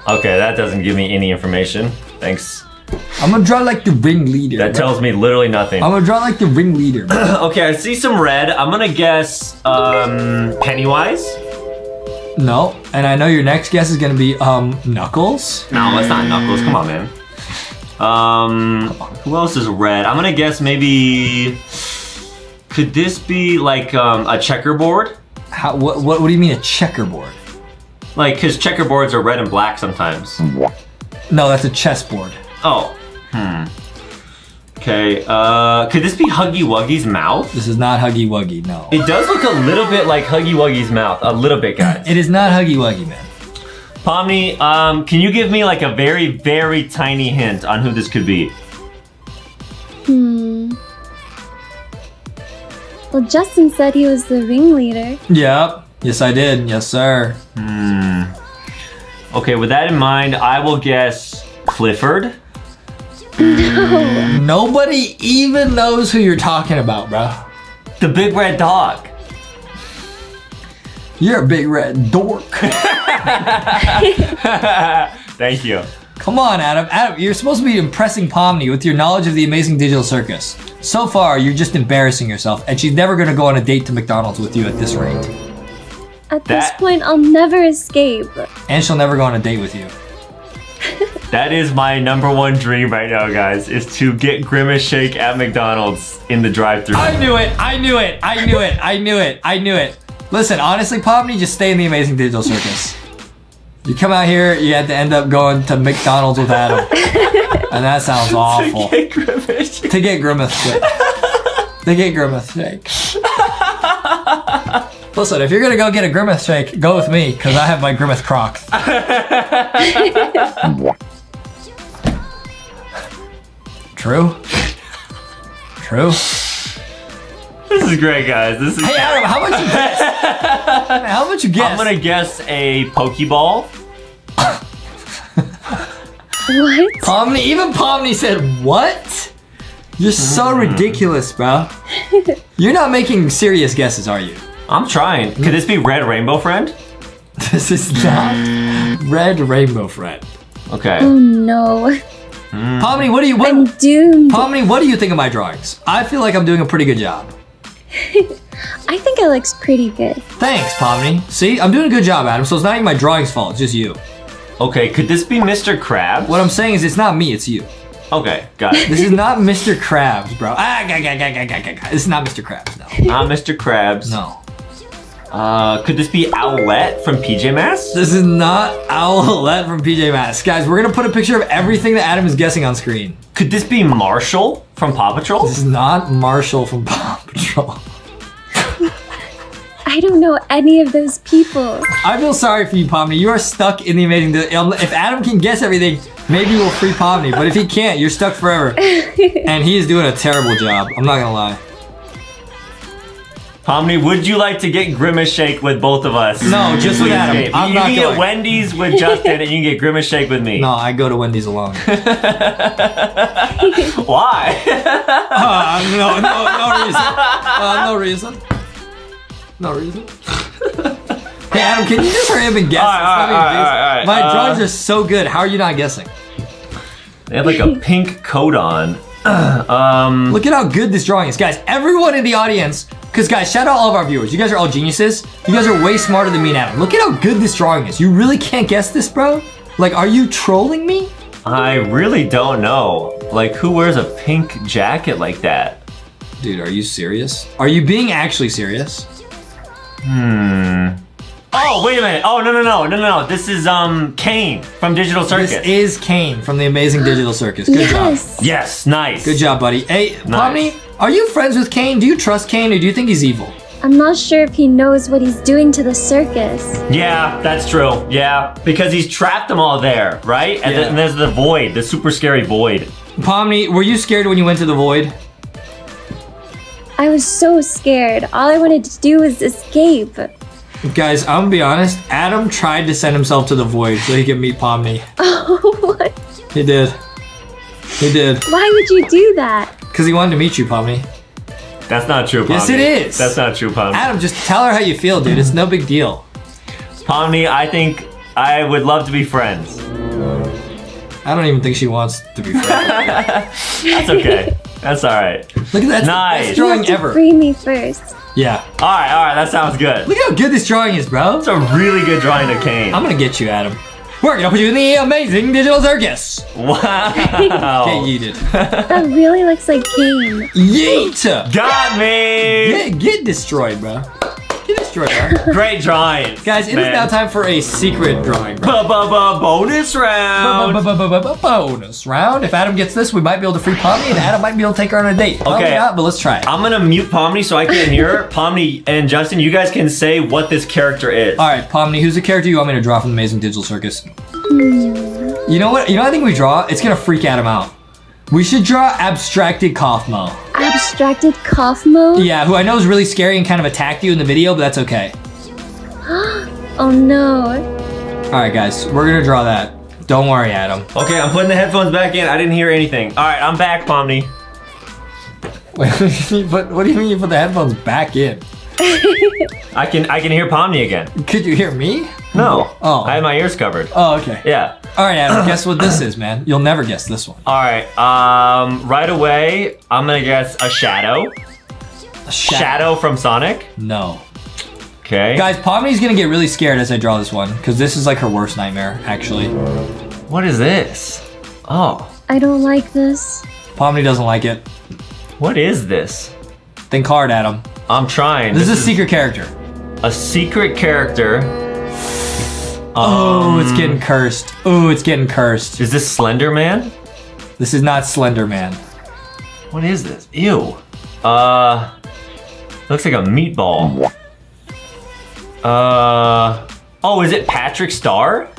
Okay, that doesn't give me any information. Thanks. I'm gonna draw like the ringleader. That bro. tells me literally nothing. I'm gonna draw like the ringleader. Okay, I see some red. I'm gonna guess um Pennywise. no, and I know your next guess is gonna be um Knuckles. No, that's not Knuckles. Come on, man. Um, who else is red? I'm gonna guess maybe. Could this be like um, a checkerboard? How? What? What? What do you mean a checkerboard? Like, cause checkerboards are red and black sometimes. No, that's a chessboard. Oh, hmm. Okay. Uh, could this be Huggy Wuggy's mouth? This is not Huggy Wuggy. No, It does look a little bit like Huggy Wuggy's mouth. A little bit, guys. it is not Huggy Wuggy, man. Pomni, um, can you give me like a very, very tiny hint on who this could be? Hmm. Well, Justin said he was the ringleader. Yep. Yes, I did. Yes, sir. Hmm. Okay, with that in mind, I will guess Clifford. No. Nobody even knows who you're talking about, bro. The big red dog. You're a big red dork. Thank you. Come on, Adam. Adam, you're supposed to be impressing Pomni with your knowledge of the amazing digital circus. So far, you're just embarrassing yourself, and she's never gonna go on a date to McDonald's with you at this rate. At this point, I'll never escape. And she'll never go on a date with you. That is my number one dream right now, guys, is to get Grimace Shake at McDonald's in the drive-thru. I knew it. I knew it. I knew it. I knew it. I knew it. Listen, honestly, Pomni, just stay in the amazing digital circus. You come out here, you had to end up going to McDonald's with Adam. and that sounds awful. To get Grimace to get Grimace shake. to get Grimace shake. Listen, if you're gonna go get a Grimace shake, go with me, because I have my Grimace Crocs. True. True. This is great, guys. This is. Hey Adam, how much you guess? How much you guess? I'm gonna guess a Pokeball. What? Pomni, even Pomni said, what? You're so hmm. ridiculous, bro. You're not making serious guesses, are you? I'm trying. Could this be Red Rainbow Friend? This is not Red Rainbow Friend. Okay. Oh no. Hmm. Pomni, what do you what, I'm doomed. Pomni, what do you think of my drawings? I feel like I'm doing a pretty good job. I think it looks pretty good. Thanks, Pomni. See, I'm doing a good job, Adam. So it's not even my drawing's fault. It's just you. Okay, could this be Mr. Krabs? What I'm saying is, it's not me. It's you. Okay, got it. This is not Mr. Krabs, bro. Ah, ga, ga, ga, ga, ga, ga, ga. This is not Mr. Krabs. No. Not Mr. Krabs. No. Uh, could this be Owlette from PJ Masks? This is not Owlette from PJ Masks. Guys, we're gonna put a picture of everything that Adam is guessing on screen. Could this be Marshall from Paw Patrol? This is not Marshall from Paw Patrol. I don't know any of those people. I feel sorry for you, Pomni. You are stuck in the amazing. Um, if Adam can guess everything, maybe we'll free Pomni. But if he can't, you're stuck forever. And he is doing a terrible job. I'm not gonna lie. Pomni, would you like to get Grimace Shake with both of us? No, just with Adam. escape? I'm you not can going. get Wendy's with Justin, and you can get Grimace Shake with me. No, I go to Wendy's alone. Why? Uh, no, no, no reason. Uh, no reason. No reason. hey, Adam, can you just hurry up and guess? All right, It's not all right, even all based- right, all right. My Uh, drawings are so good. How are you not guessing? they have like a pink coat on. um, Look at how good this drawing is, guys. Everyone in the audience, because guys, shout out all of our viewers. You guys are all geniuses. You guys are way smarter than me and Adam. Look at how good this drawing is. You really can't guess this, bro? Like, are you trolling me? I really don't know. Like, who wears a pink jacket like that? Dude, are you serious? Are you being actually serious? Hmm. Oh, wait a minute. Oh, no, no, no, no, no, no. This is um Caine from Digital Circus. This is Caine from the Amazing Digital Circus. Good job. yes. yes, nice. Good job, buddy. Hey, Nice. Pomni, are you friends with Caine? Do you trust Caine or do you think he's evil? I'm not sure if he knows what he's doing to the circus. Yeah, that's true. Yeah, because he's trapped them all there, right? And, Yeah. then there's the void, the super scary void. Pomni, were you scared when you went to the void? I was so scared. All I wanted to do was escape. Guys, I'm gonna be honest. Adam tried to send himself to the void so he could meet Pomni. Oh, what? He did. He did. Why would you do that? Because he wanted to meet you, Pomni. That's not true, Pomni. Yes, it is. That's not true, Pomni. Adam, just tell her how you feel, dude. It's no big deal. Pomni, I think I would love to be friends. I don't even think she wants to be friends. That's okay. That's all right. Look at that. Nice. Best You drawing have to ever. free me first. Yeah. All right, all right. That sounds good. Look how good this drawing is, bro. It's a really good drawing of Caine. I'm gonna get you, Adam. We're gonna put you in the amazing digital circus. Wow. Get yeeted. That really looks like Caine. Yeet! Got me. Get, get destroyed, bro. Get destroyed, bro. Great drawing. Guys, it is man. now time for a secret drawing. Ba-ba-ba bonus round. Bonus round. If Adam gets this, we might be able to free Pomni, and Adam might be able to take her on a date. Okay. not, but let's try it. I'm gonna mute Pomni so I can't hear her. Pomni and Justin, you guys can say what this character is. All right, Pomni, who's the character you want me to draw from the Amazing Digital Circus? You know what? You know what I think we draw? It's gonna freak Adam out. We should draw abstracted Kaufmo. Abstracted Kaufmo? Yeah, who I know is really scary and kind of attacked you in the video, but that's okay. Oh no. All right, guys, we're gonna draw that. Don't worry, Adam. Okay, I'm putting the headphones back in. I didn't hear anything. All right, I'm back, Pomni. Wait, but what do you mean you put the headphones back in? I can I can hear Pomni again. Could you hear me? No. Oh. I had my ears covered. Oh, okay. Yeah. All right, Adam. guess what this is, man? You'll never guess this one. All right. Um. Right away, I'm gonna guess a shadow. A Shadow from Sonic. No. Okay. Guys, Pomni's gonna get really scared as I draw this one because this is like her worst nightmare, actually. What is this? Oh. I don't like this. Pomni doesn't like it. What is this? Think hard, Adam. I'm trying. This, is a secret character. a secret character. Oh, Um, it's getting cursed. Oh, it's getting cursed. Is this Slender Man? This is not Slender Man. What is this? Ew. Uh, looks like a meatball. Uh, oh, is it Patrick Star?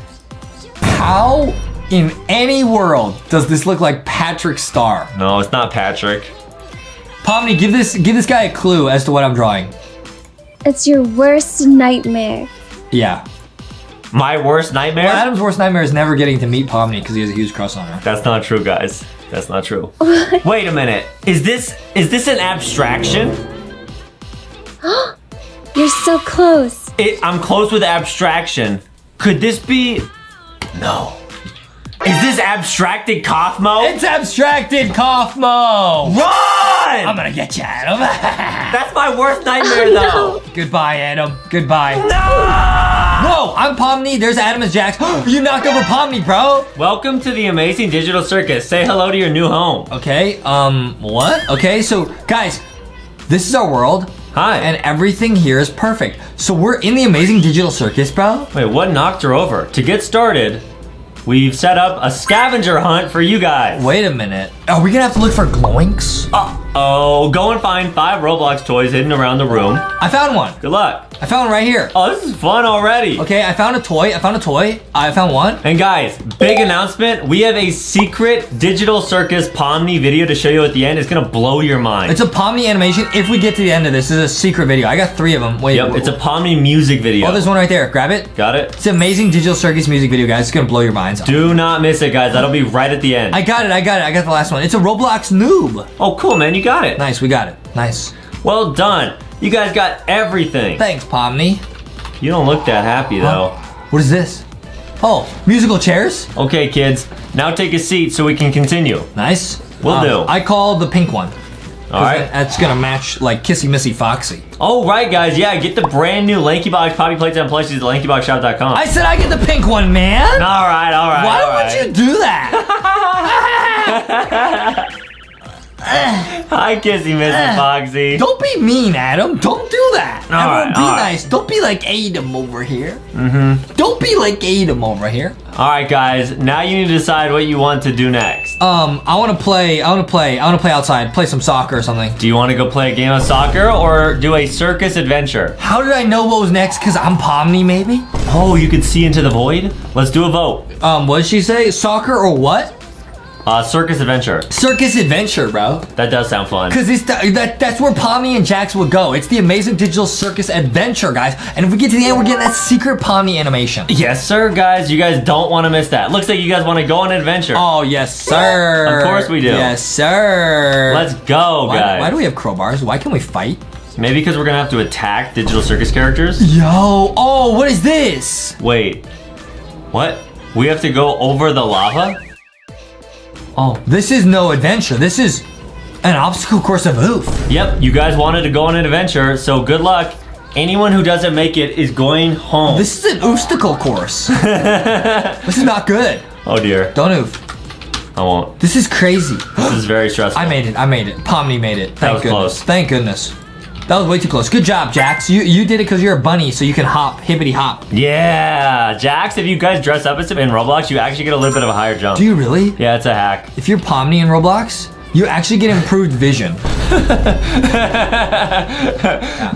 How in any world does this look like Patrick Star? No, it's not Patrick. Pomni, give this give this guy a clue as to what I'm drawing. It's your worst nightmare. Yeah. My worst nightmare? Well, Adam's worst nightmare is never getting to meet Pomni because he has a huge crush on her. That's not true, guys. That's not true. Wait a minute. Is this is this an abstraction? You're so close. It, I'm close with abstraction. Could this be? No. Is this abstracted Kaufmo? It's abstracted Kaufmo! Run! I'm gonna get you, Adam. That's my worst nightmare, though. Goodbye, Adam. Goodbye. No! Whoa, I'm Pomni. There's Adam and Jax. you knocked over Pomni, bro. Welcome to the amazing digital circus. Say hello to your new home. Okay, um, what? Okay, so guys, this is our world. Hi. And everything here is perfect. So we're in the amazing digital circus, bro. Wait, what knocked her over? To get started, we've set up a scavenger hunt for you guys. Wait a minute. Are we gonna have to look for gloinks? Uh-oh, go and find five Roblox toys hidden around the room. I found one. Good luck. I found one right here. Oh, this is fun already. Okay, I found a toy. I found a toy. I found one. And guys, big announcement. We have a secret digital circus Pomni video to show you at the end. It's gonna blow your mind. It's a Pomni animation. If we get to the end of this, this is a secret video. I got three of them. Wait. Yep, it's a Pomni music video. Oh, there's one right there. Grab it. Got it? It's an amazing digital circus music video, guys. It's gonna blow your minds. Do not miss it, guys. That'll be right at the end. I got it. I got it. I got the last one. It's a Roblox noob. oh, cool, man. You got it. Nice. We got it. Nice. Well done. You guys got everything. Thanks, Pomni. You don't look that happy, though. What is this? Oh, musical chairs. Okay, kids. Now take a seat so we can continue. Nice. We'll um, do. I call the pink one. All right. That's gonna match like Kissy Missy Foxy. Oh, right, guys. Yeah, get the brand new Lanky Box Poppy Plates and Plushies at LankyBoxShop.com. I said I get the pink one, man. all right, all right. Why all would right. you do that? Hi, Kissy Missy Foxy. Don't be mean, Adam. Don't do that. All Everyone right, be all right. nice. Don't be like Adam over here. Mm-hmm. Don't be like Adam over here. All right, guys. Now you need to decide what you want to do next. Um, I want to play. I want to play. I want to play outside. Play some soccer or something. Do you want to go play a game of soccer or do a circus adventure? How did I know what was next? Cause I'm Pomni, maybe. Oh, you could see into the void? Let's do a vote. Um, what did she say? Soccer or what? Uh, circus adventure. Circus adventure, bro. That does sound fun. Cause it's that that's where Pomni and Jax will go. It's the amazing digital circus adventure, guys. And if we get to the end, we're getting that secret Pomni animation. Yes, sir, guys. You guys don't want to miss that. Looks like you guys want to go on an adventure. Oh yes, sir. Of course we do. Yes, sir. Let's go, Why, guys. why do we have crowbars? Why can we fight? Maybe because we're gonna have to attack digital circus characters. Yo, oh, what is this? Wait, what? We have to go over the lava? Oh, This is no adventure. This is an obstacle course of oof. yep. You guys wanted to go on an adventure, so good luck. Anyone who doesn't make it is going home. This is an obstacle course. this is not good. oh dear, Don't oof. I won't. This is crazy. This is very stressful. I made it. I made it. Pomni made it. Thank was goodness. close. Thank goodness. That was way too close. Good job, Jax. You you did it because you're a bunny, so you can hop, hippity hop. Yeah, Jax. If you guys dress up as him in Roblox, you actually get a little bit of a higher jump. Do you really? yeah, it's a hack. If you're Pomni in Roblox, you actually get improved vision.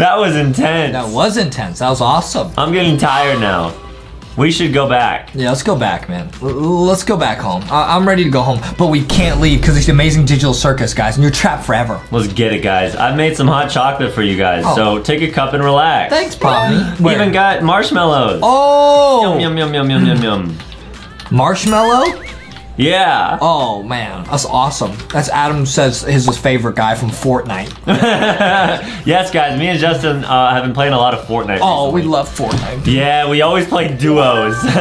That was intense. That was intense. That was awesome. I'm getting tired now. We should go back. Yeah, let's go back, man. L- let's go back home. I- I'm ready to go home, but we can't leave because it's the amazing digital circus, guys, and you're trapped forever. Let's get it, guys. I've made some hot chocolate for you guys, Oh. so take a cup and relax. Thanks, Poppy. We even got marshmallows. Oh, Yum, Yum, yum, yum, yum, yum, yum. marshmallow. Yeah. Oh man, that's awesome. That's Adam says his favorite guy from Fortnite. yes, guys. Me and Justin uh, have been playing a lot of Fortnite. Oh, we love Fortnite. Yeah, we always play duos.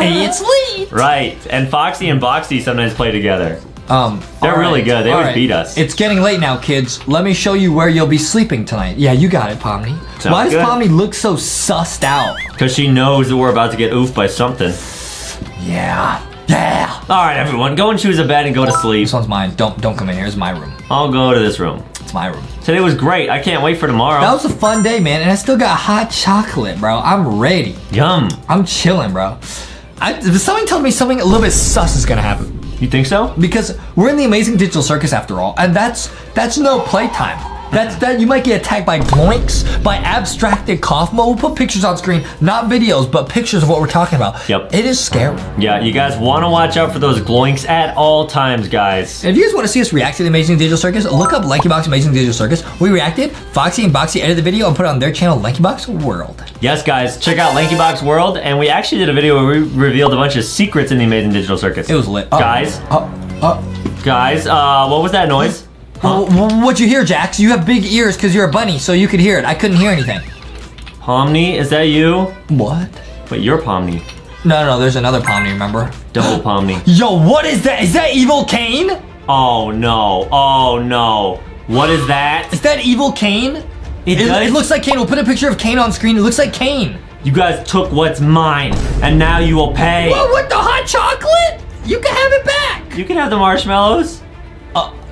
Hey, it's Lee. right. And Foxy and Boxy sometimes play together. Um, They're all really good. They all always beat us. It's getting late now, kids. Let me show you where you'll be sleeping tonight. Yeah, you got it, Pomni. Why does good. Pomni look so sussed out? Because she knows that we're about to get oofed by something. Yeah, yeah. All right, everyone, go and choose a bed and go to sleep. This one's mine. Don't don't come in here. It's my room. I'll go to this room. It's my room. Today was great. I can't wait for tomorrow. That was a fun day, man, and I still got hot chocolate, bro. I'm ready. Yum. I'm chilling, bro. I, something told me something a little bit sus is gonna happen You think so? because we're in the amazing digital circus after all, and that's that's no playtime. That's that you might get attacked by gloinks, by abstracted Kaufmo. We'll put pictures on screen, not videos, but pictures of what we're talking about. Yep. It is scary. Yeah, you guys want to watch out for those gloinks at all times, guys. If you guys want to see us react to the Amazing Digital Circus, look up LankyBox Amazing Digital Circus. We reacted. Foxy and Boxy edited the video and put it on their channel, LankyBox World. Yes, guys, check out Lankybox World, and we actually did a video where we revealed a bunch of secrets in the Amazing Digital Circus. It was lit. Uh, Guys, Uh, uh, guys, uh, what was that noise? Wh- wh- What'd you hear, Jax? You have big ears because you're a bunny, so you could hear it. I couldn't hear anything. Pomni, is that you? What? Wait, you're Pomni. No, no, there's another Pomni, remember? Double Pomni. Yo, what is that? Is that Evil Caine? Oh no, oh no. What is that? Is that Evil Caine? It It, does- it looks like Caine. We'll put a picture of Caine on screen. It looks like Caine. You guys took what's mine, and now you will pay. What, what the hot chocolate? You can have it back. You can have the marshmallows.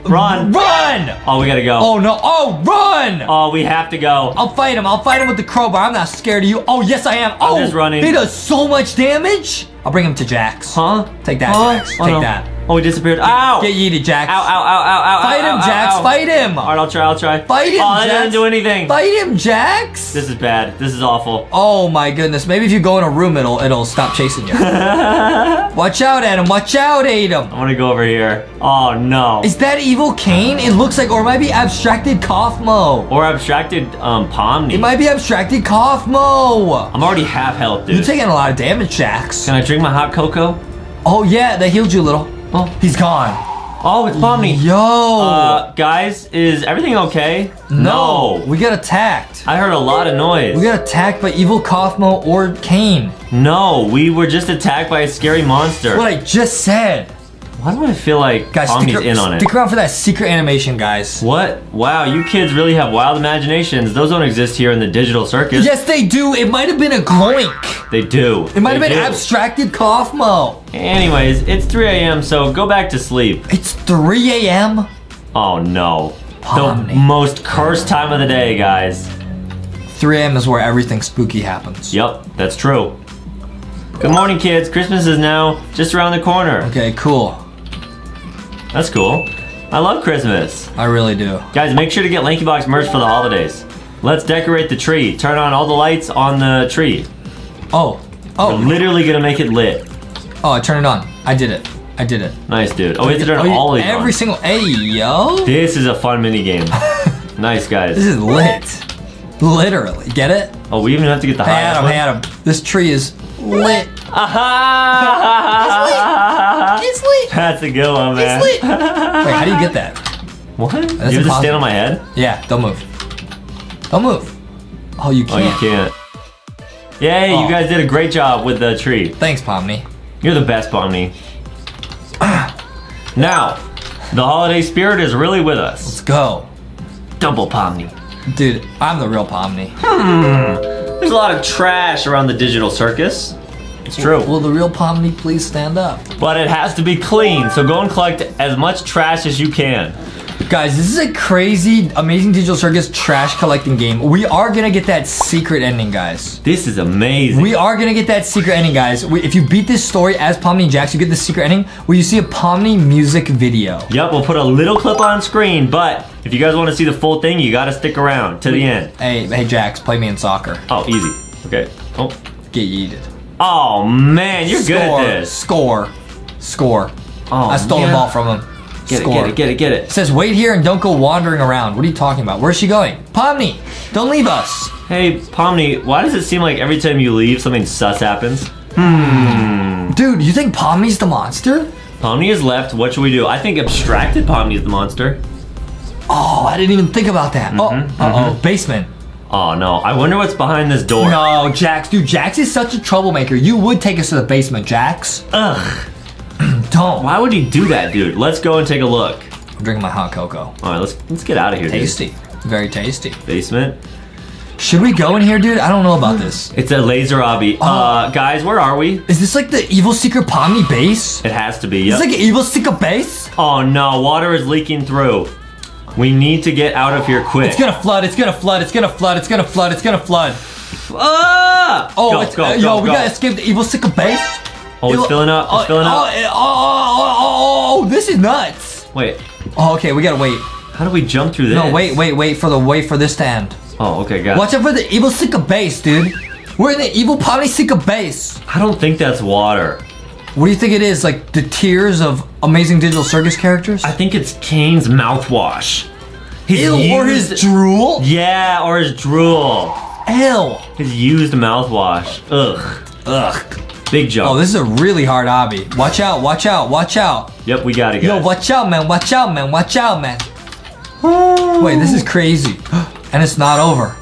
Run. Run! Oh, we gotta go. Oh no! Oh, run! Oh, we have to go. I'll fight him. I'll fight him with the crowbar. I'm not scared of you. Oh, yes, I am. Oh, just running. He does so much damage. I'll bring him to Jax. Huh? Take that, Huh? Jax. Oh, Take no. that. Oh, he disappeared. Ow! Get yeeted, Jax. Ow, ow, ow, ow, ow. Fight ow, him, ow, Jax. ow. Fight him. Alright, I'll try, I'll try. Fight him, Oh, that Jax. didn't do anything. Fight him, Jax. This is bad. This is awful. Oh my goodness. Maybe if you go in a room, it'll it'll stop chasing you. Watch out, Adam. Watch out, Adam. I wanna go over here. Oh, no. Is that Evil Caine? It looks like, or it might be Abstracted Kaufmo. Or abstracted um, Pomni. It might be Abstracted Kaufmo. I'm already half health, dude. You're taking a lot of damage, Jax. Can I drink my hot cocoa? Oh yeah, they healed you a little. Oh. He's gone. Oh, it's Pomni. Yo. Uh, guys, is everything okay? No. We got attacked. I heard a lot of noise. We got attacked by Evil Kaufmo or Caine. No, we were just attacked by a scary monster. What I just said. Why do I feel like Guys, stick, in on it? stick around for that secret animation, guys. What? Wow, you kids really have wild imaginations. Those don't exist here in the digital circus. Yes, they do. It might have been a gloink. They do. It might have been do. abstracted Kaufmo. Anyways, it's 3 a.m., so go back to sleep. It's 3 a.m. Oh no. The most cursed time of the day, guys. 3 a.m. is where everything spooky happens. Yep, that's true. Good morning, kids. Christmas is now just around the corner. Okay, cool. That's cool. I love Christmas. I really do. Guys, make sure to get Lanky Box merch for the holidays. Let's decorate the tree. Turn on all the lights on the tree. Oh, oh. We're oh, literally gonna make it lit. oh! I turned it on. I did it. I did it. Nice, dude. Oh, we have to turn Oh, all these every on. single. Hey, yo! This is a fun mini game. nice, guys. This is lit. Literally, get it? Oh, we even have to get the Hey, highest Adam, hey, Adam. This tree is lit. Aha! It's lit. That's a good one, man. It's lit. Wait, how do you get that? What? you have to impossible. stand on my head? Yeah, don't move. Don't move. Oh, you can't. Oh, you can't. Yay, Oh. you guys did a great job with the tree. Thanks, Pomni. You're the best, Pomni. now, the holiday spirit is really with us. Let's go. Double Pomni. Dude, I'm the real Pomni. Hmm. There's a lot of trash around the digital circus. It's true. Will the real Pomni please stand up? But it has to be clean, so go and collect as much trash as you can. Guys, this is a crazy, amazing digital circus trash collecting game. We are gonna get that secret ending, guys. This is amazing. We are gonna get that secret ending, guys. We, if you beat this story as Pomni and Jax, you get the secret ending where you see a Pomni music video. Yep, we'll put a little clip on screen, but if you guys want to see the full thing, you gotta stick around to the end. Hey, hey, Jax, play me in soccer. Oh, easy. Okay. Oh. Get yeeted. Oh man, you're good score, at this. Score, score. Oh, I stole yeah. the ball from him. Get score. it, get it, get it, get It it. says wait here and don't go wandering around. What are you talking about? Where's she going? Pomni, don't leave us. Hey, Pomni, why does it seem like every time you leave, something sus happens? Hmm. Dude, you think Pomni's the monster? Pomni is left. What should we do? I think abstracted Pomni is the monster. Oh, I didn't even think about that. Mm-hmm, oh, uh oh, basement. Oh no, I wonder what's behind this door. No, Jax, dude, Jax is such a troublemaker. You would take us to the basement, Jax. Ugh. Why would he do that, dude? Let's go and take a look. I'm drinking my hot cocoa. All right, let's let's get out of here. dude. Tasty. Very tasty. Basement. Should we go in here, dude? I don't know about this. It's a laser obby. Oh. Uh, guys, where are we? Is this like the evil secret Pomni base? It has to be. Yep. this like an evil secret base? oh no, water is leaking through. We need to get out of here quick. It's gonna flood, it's gonna flood, it's gonna flood, it's gonna flood, it's gonna flood. Ah! Oh, go, it's, go, uh, go, yo, we gotta escape the evil secret base. Oh, it's filling up. It's oh, filling oh, up. Oh, oh, oh, oh, oh, oh, this is nuts. Wait, Oh, okay, we gotta wait. how do we jump through this? No, wait, wait, wait for the wait for this to end. Oh, okay, got. Watch out for the evil secret base, dude. We're in the evil Pomni secret base. I don't think that's water. What do you think it is? Like the tears of amazing digital circus characters? I think it's Caine's mouthwash. His Ew, or his drool? Yeah, or his drool. Ew. His used mouthwash. Ugh. Ugh. Big jump. Oh, this is a really hard obby. Watch out, watch out, watch out. yep, we got it, guys. Yo, watch out, man, watch out, man, watch out, man. Wait, this is crazy. And it's not over.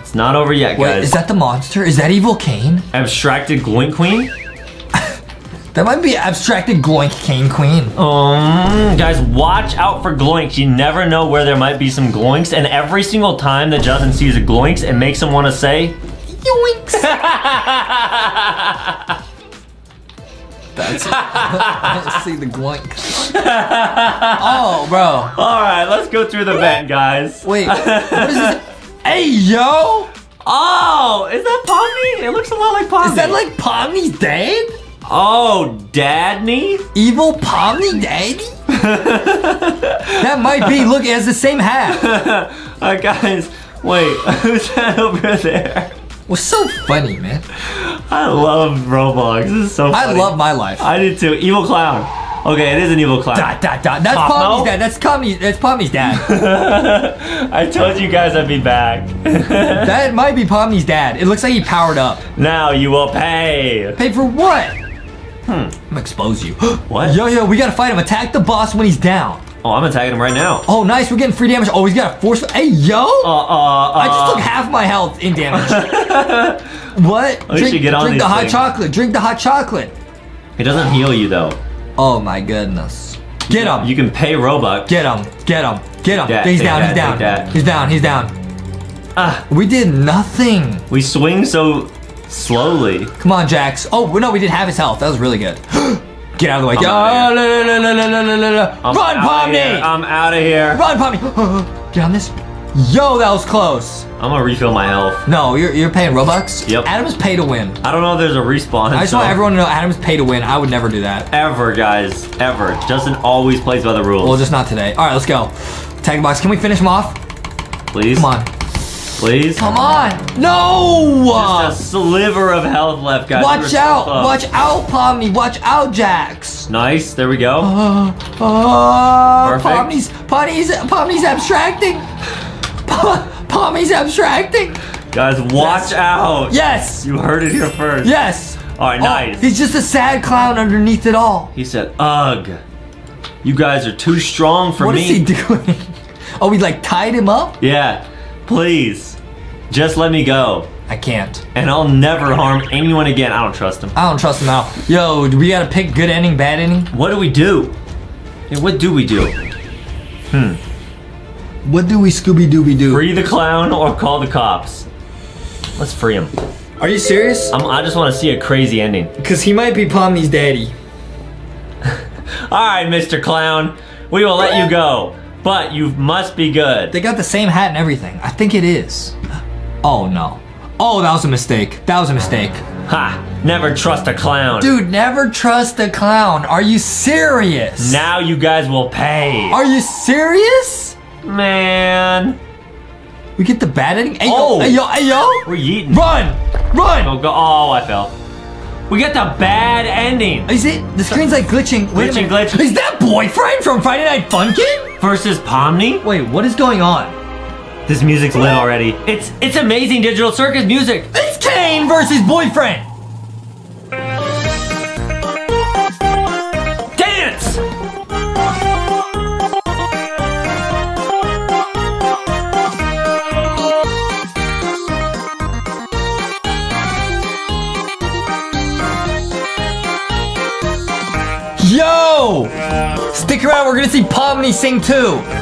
It's not over yet, Wait, guys. is that the monster? Is that Evil Caine? Abstracted Gloink Queen? That might be abstracted Gloink Caine Queen. Um, guys, watch out for gloinks. You never know where there might be some gloinks, and every single time that Justin sees a gloinks, it makes him want to say, Yoinks! That's Let's see the Gloink. oh, bro. All right, let's go through the vent, guys. Wait, what is this? Hey, yo! Oh, is that Pomni? It looks a lot like Pomni. Is that like Pomni's dad? Oh, Dadney? Evil Pomni Daddy? that might be. Look, it has the same hat. Uh, guys, wait, who's that over there? What's so funny, man? I love Roblox. This is so funny. I love my life. I do too. Evil clown. Okay, it is an evil clown. Dot, dot, dot. That's Pommy's dad. That's Pomni's, that's Pomni's dad. I told you guys I'd be back. that might be Pommy's dad. It looks like he powered up. now you will pay. Pay for what? Hmm. I'm gonna expose you. What? Yo, yo, we gotta fight him. Attack the boss when he's down. Oh, I'm attacking him right now. Oh, nice. We're getting free damage. Oh, he's got a force. Hey, yo! Uh, uh, uh. I just took half my health in damage. what? Oh, you should get on drink the hot things. chocolate. Drink the hot chocolate. It doesn't heal you though. Oh my goodness. Get him. You can pay Robux. Get him. Get him. Get him. That, he's down. that, he's down. take that. He's down. He's down. Ah, We did nothing. we swing so slowly. Come on, Jax. Oh no, we didn't have his health. That was really good. Get out of the way. I'm Oh, outta la, la, la, la, la, la, la, no. I'm Run. Pomni! I'm out of here. Run, Pomni! Get on this. Yo, that was close. I'm gonna refill my health. No, you're, you're paying Robux? Yep. Adam's pay to win. I don't know if there's a respawn. I just so- want everyone to know Adam's pay to win. I would never do that. Ever, guys. Ever. Justin always plays by the rules. Well, just not today. All right, let's go. Tag box. Can we finish him off? Please. Come on. Please. Come on. No! Just a sliver of health left, guys. Watch out. close. Watch out, Pomni. Watch out, Jax. Nice. There we go. Uh, uh, Perfect. Pomni's, Pomni's, Pomni's abstracting. Po- Pomni's abstracting. guys, watch Yes. out. Yes. You heard it here first. Yes. All right, Oh, nice. he's just a sad clown underneath it all. He said, "Ugh, you guys are too strong for What me." is he doing? Oh, we like tied him up? Yeah, please, just let me go, I can't. and I'll never harm anyone again. I don't trust him. I don't trust him now. Yo, do we gotta pick good ending, bad ending? What do we do? Yeah, what do we do? Hmm. What do we Scooby Dooby do? Free the clown or call the cops? Let's free him. Are you serious? I'm, I just want to see a crazy ending. Because he might be Pomni's daddy. All right, Mr. Clown, we will let you go, but you must be good. They got the same hat and everything. I think it is. Oh no. Oh, that was a mistake. That was a mistake. Ha! Never trust a clown. Dude, never trust a clown. Are you serious? Now you guys will pay. Are you serious? Man, We get the bad ending? Hey, Oh. yo, hey, yo, hey, yo. we're yeeting. Run! Run! Oh, go- oh, I fell. We get the bad ending. Is it? The screen's like glitching. Glitching, minute. glitch. Is that boyfriend from Friday Night Funkin'? Versus Pomni? Wait, what is going on? This music's lit already. It's it's amazing digital circus music. It's Caine versus boyfriend. Dance! Yo! Stick around, we're gonna see Pomni sing too.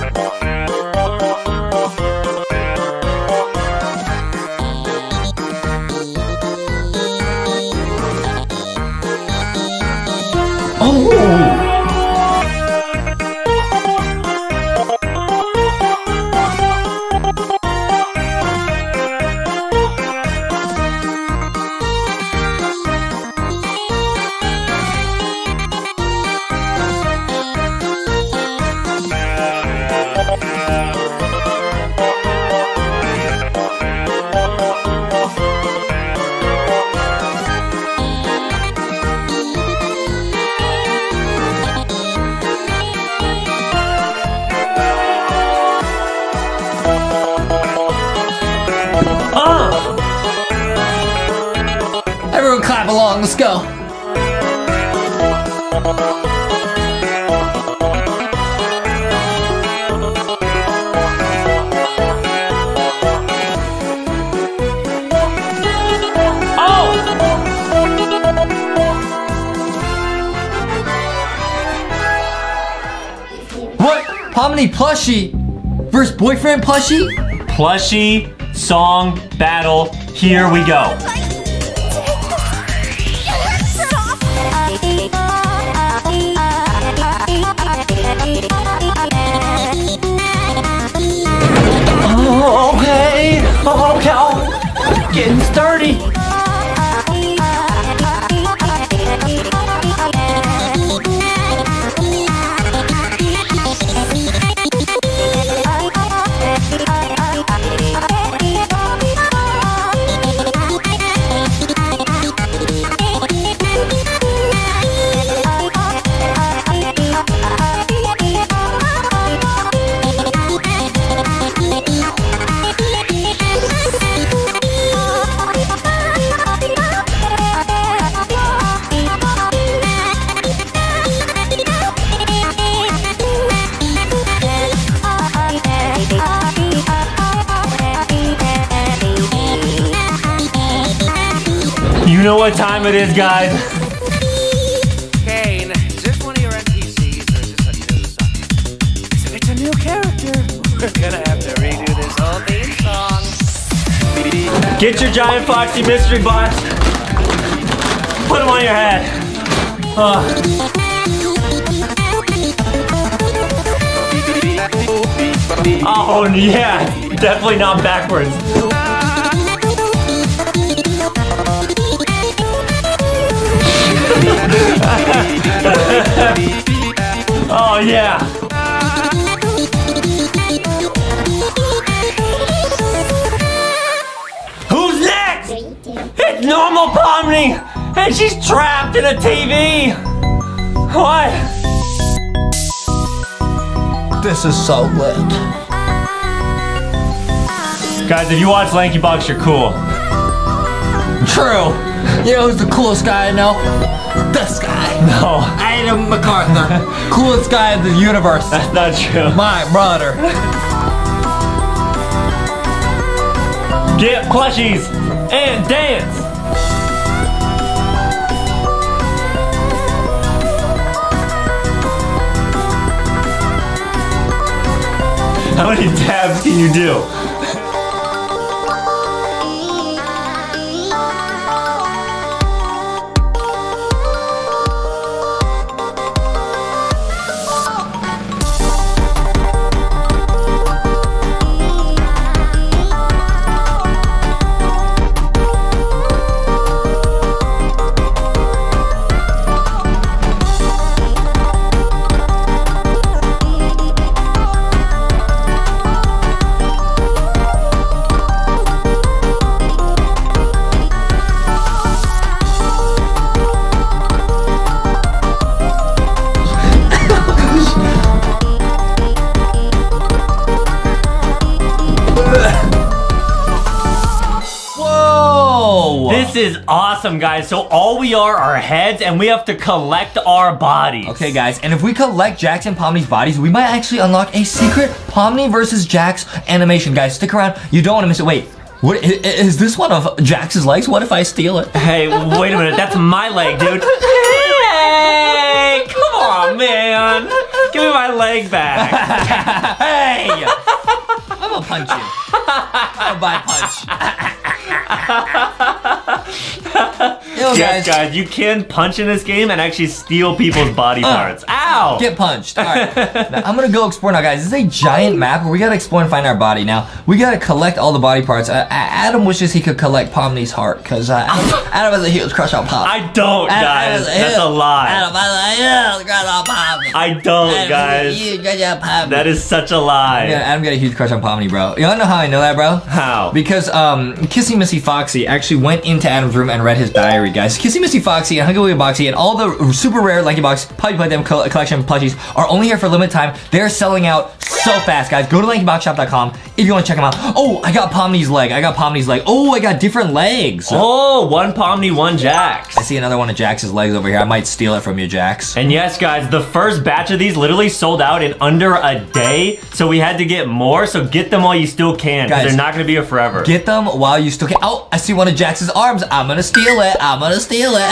What? Pomni plushie versus boyfriend plushie? Plushie song battle. Here we go. Oh, okay. Oh, okay. Oh, getting sturdy. You know what time it is, guys. Caine, is this one of your NPCs or is this song? If it's a new character, we're gonna have to redo this whole theme song. Get your giant foxy mystery box. Put them on your head. Oh yeah, definitely not backwards. Oh yeah. Who's next? It's normal Pomni, and she's trapped in a TV. What? This is so lit. Guys, if you watch Lanky Box, you're cool. True. You know who's the coolest guy I know? This guy. No, Adam MacArthur. coolest guy in the universe. that's not true. My brother. Get plushies and dance. How many tabs can you do? Awesome, guys. So all we are are heads, and we have to collect our bodies. Okay, guys, and if we collect Jax and Pomni's bodies, we might actually unlock a secret Pomni versus Jax animation. Guys, stick around. You don't want to miss it. Wait, what is this one of Jax's legs? What if I steal it? Hey, wait a minute. That's my leg, dude. Hey, come on, man. Give me my leg back. hey! I'm gonna punch you. I'm by punch. Yo, Yes, guys, guys, you can punch in this game and actually steal people's body parts. Ow! get punched. All right, now, I'm gonna go explore now, guys. This is a giant map where we gotta explore and find our body. Now, we gotta collect all the body parts. Uh, Adam wishes he could collect Pomni's heart because uh, Adam, Adam has a huge crush on Pomni. I don't, Adam guys. has That's a lie. Adam has a huge crush on Pomni. I don't, Adam guys. huge crush on Pomni. That is such a lie. Yeah, Adam got a huge crush on Pomni, bro. You wanna know how I know that, bro? How? Because um, Kissy Missy Foxy actually went into Adam's room and read his diary, guys. Kissy Missy Foxy and Huggy Wuggy Boxy and all the super rare Lanky Box Poppy Playtime co- collection plushies are only here for a limited time. They're selling out so fast, guys. Go to LankyBoxShop.com if you want to check them out. Oh, I got Pomni's leg. I got Pomni's leg. Oh, I got different legs. Oh, one Pomni, one Jax. I see another one of Jax's legs over here. I might steal it from you, Jax. And yes, guys, the first batch of these literally sold out in under a day. So we had to get more. So get them while you still can. Because Guys, they're not going to be here forever. Get them while you still can. Oh, I see one of Jax's arms. I'm gonna steal it. I'm gonna steal it.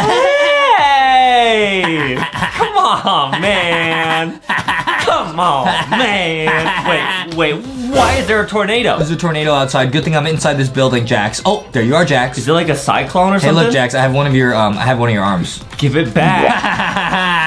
Hey! Come on, man. Come on, man. Wait, wait. Why is there a tornado? There's a tornado outside. Good thing I'm inside this building, Jax. Oh, there you are, Jax. Is it like a cyclone or Hey, something? Hey, look, Jax. I have one of your um. I have one of your arms. Give it back.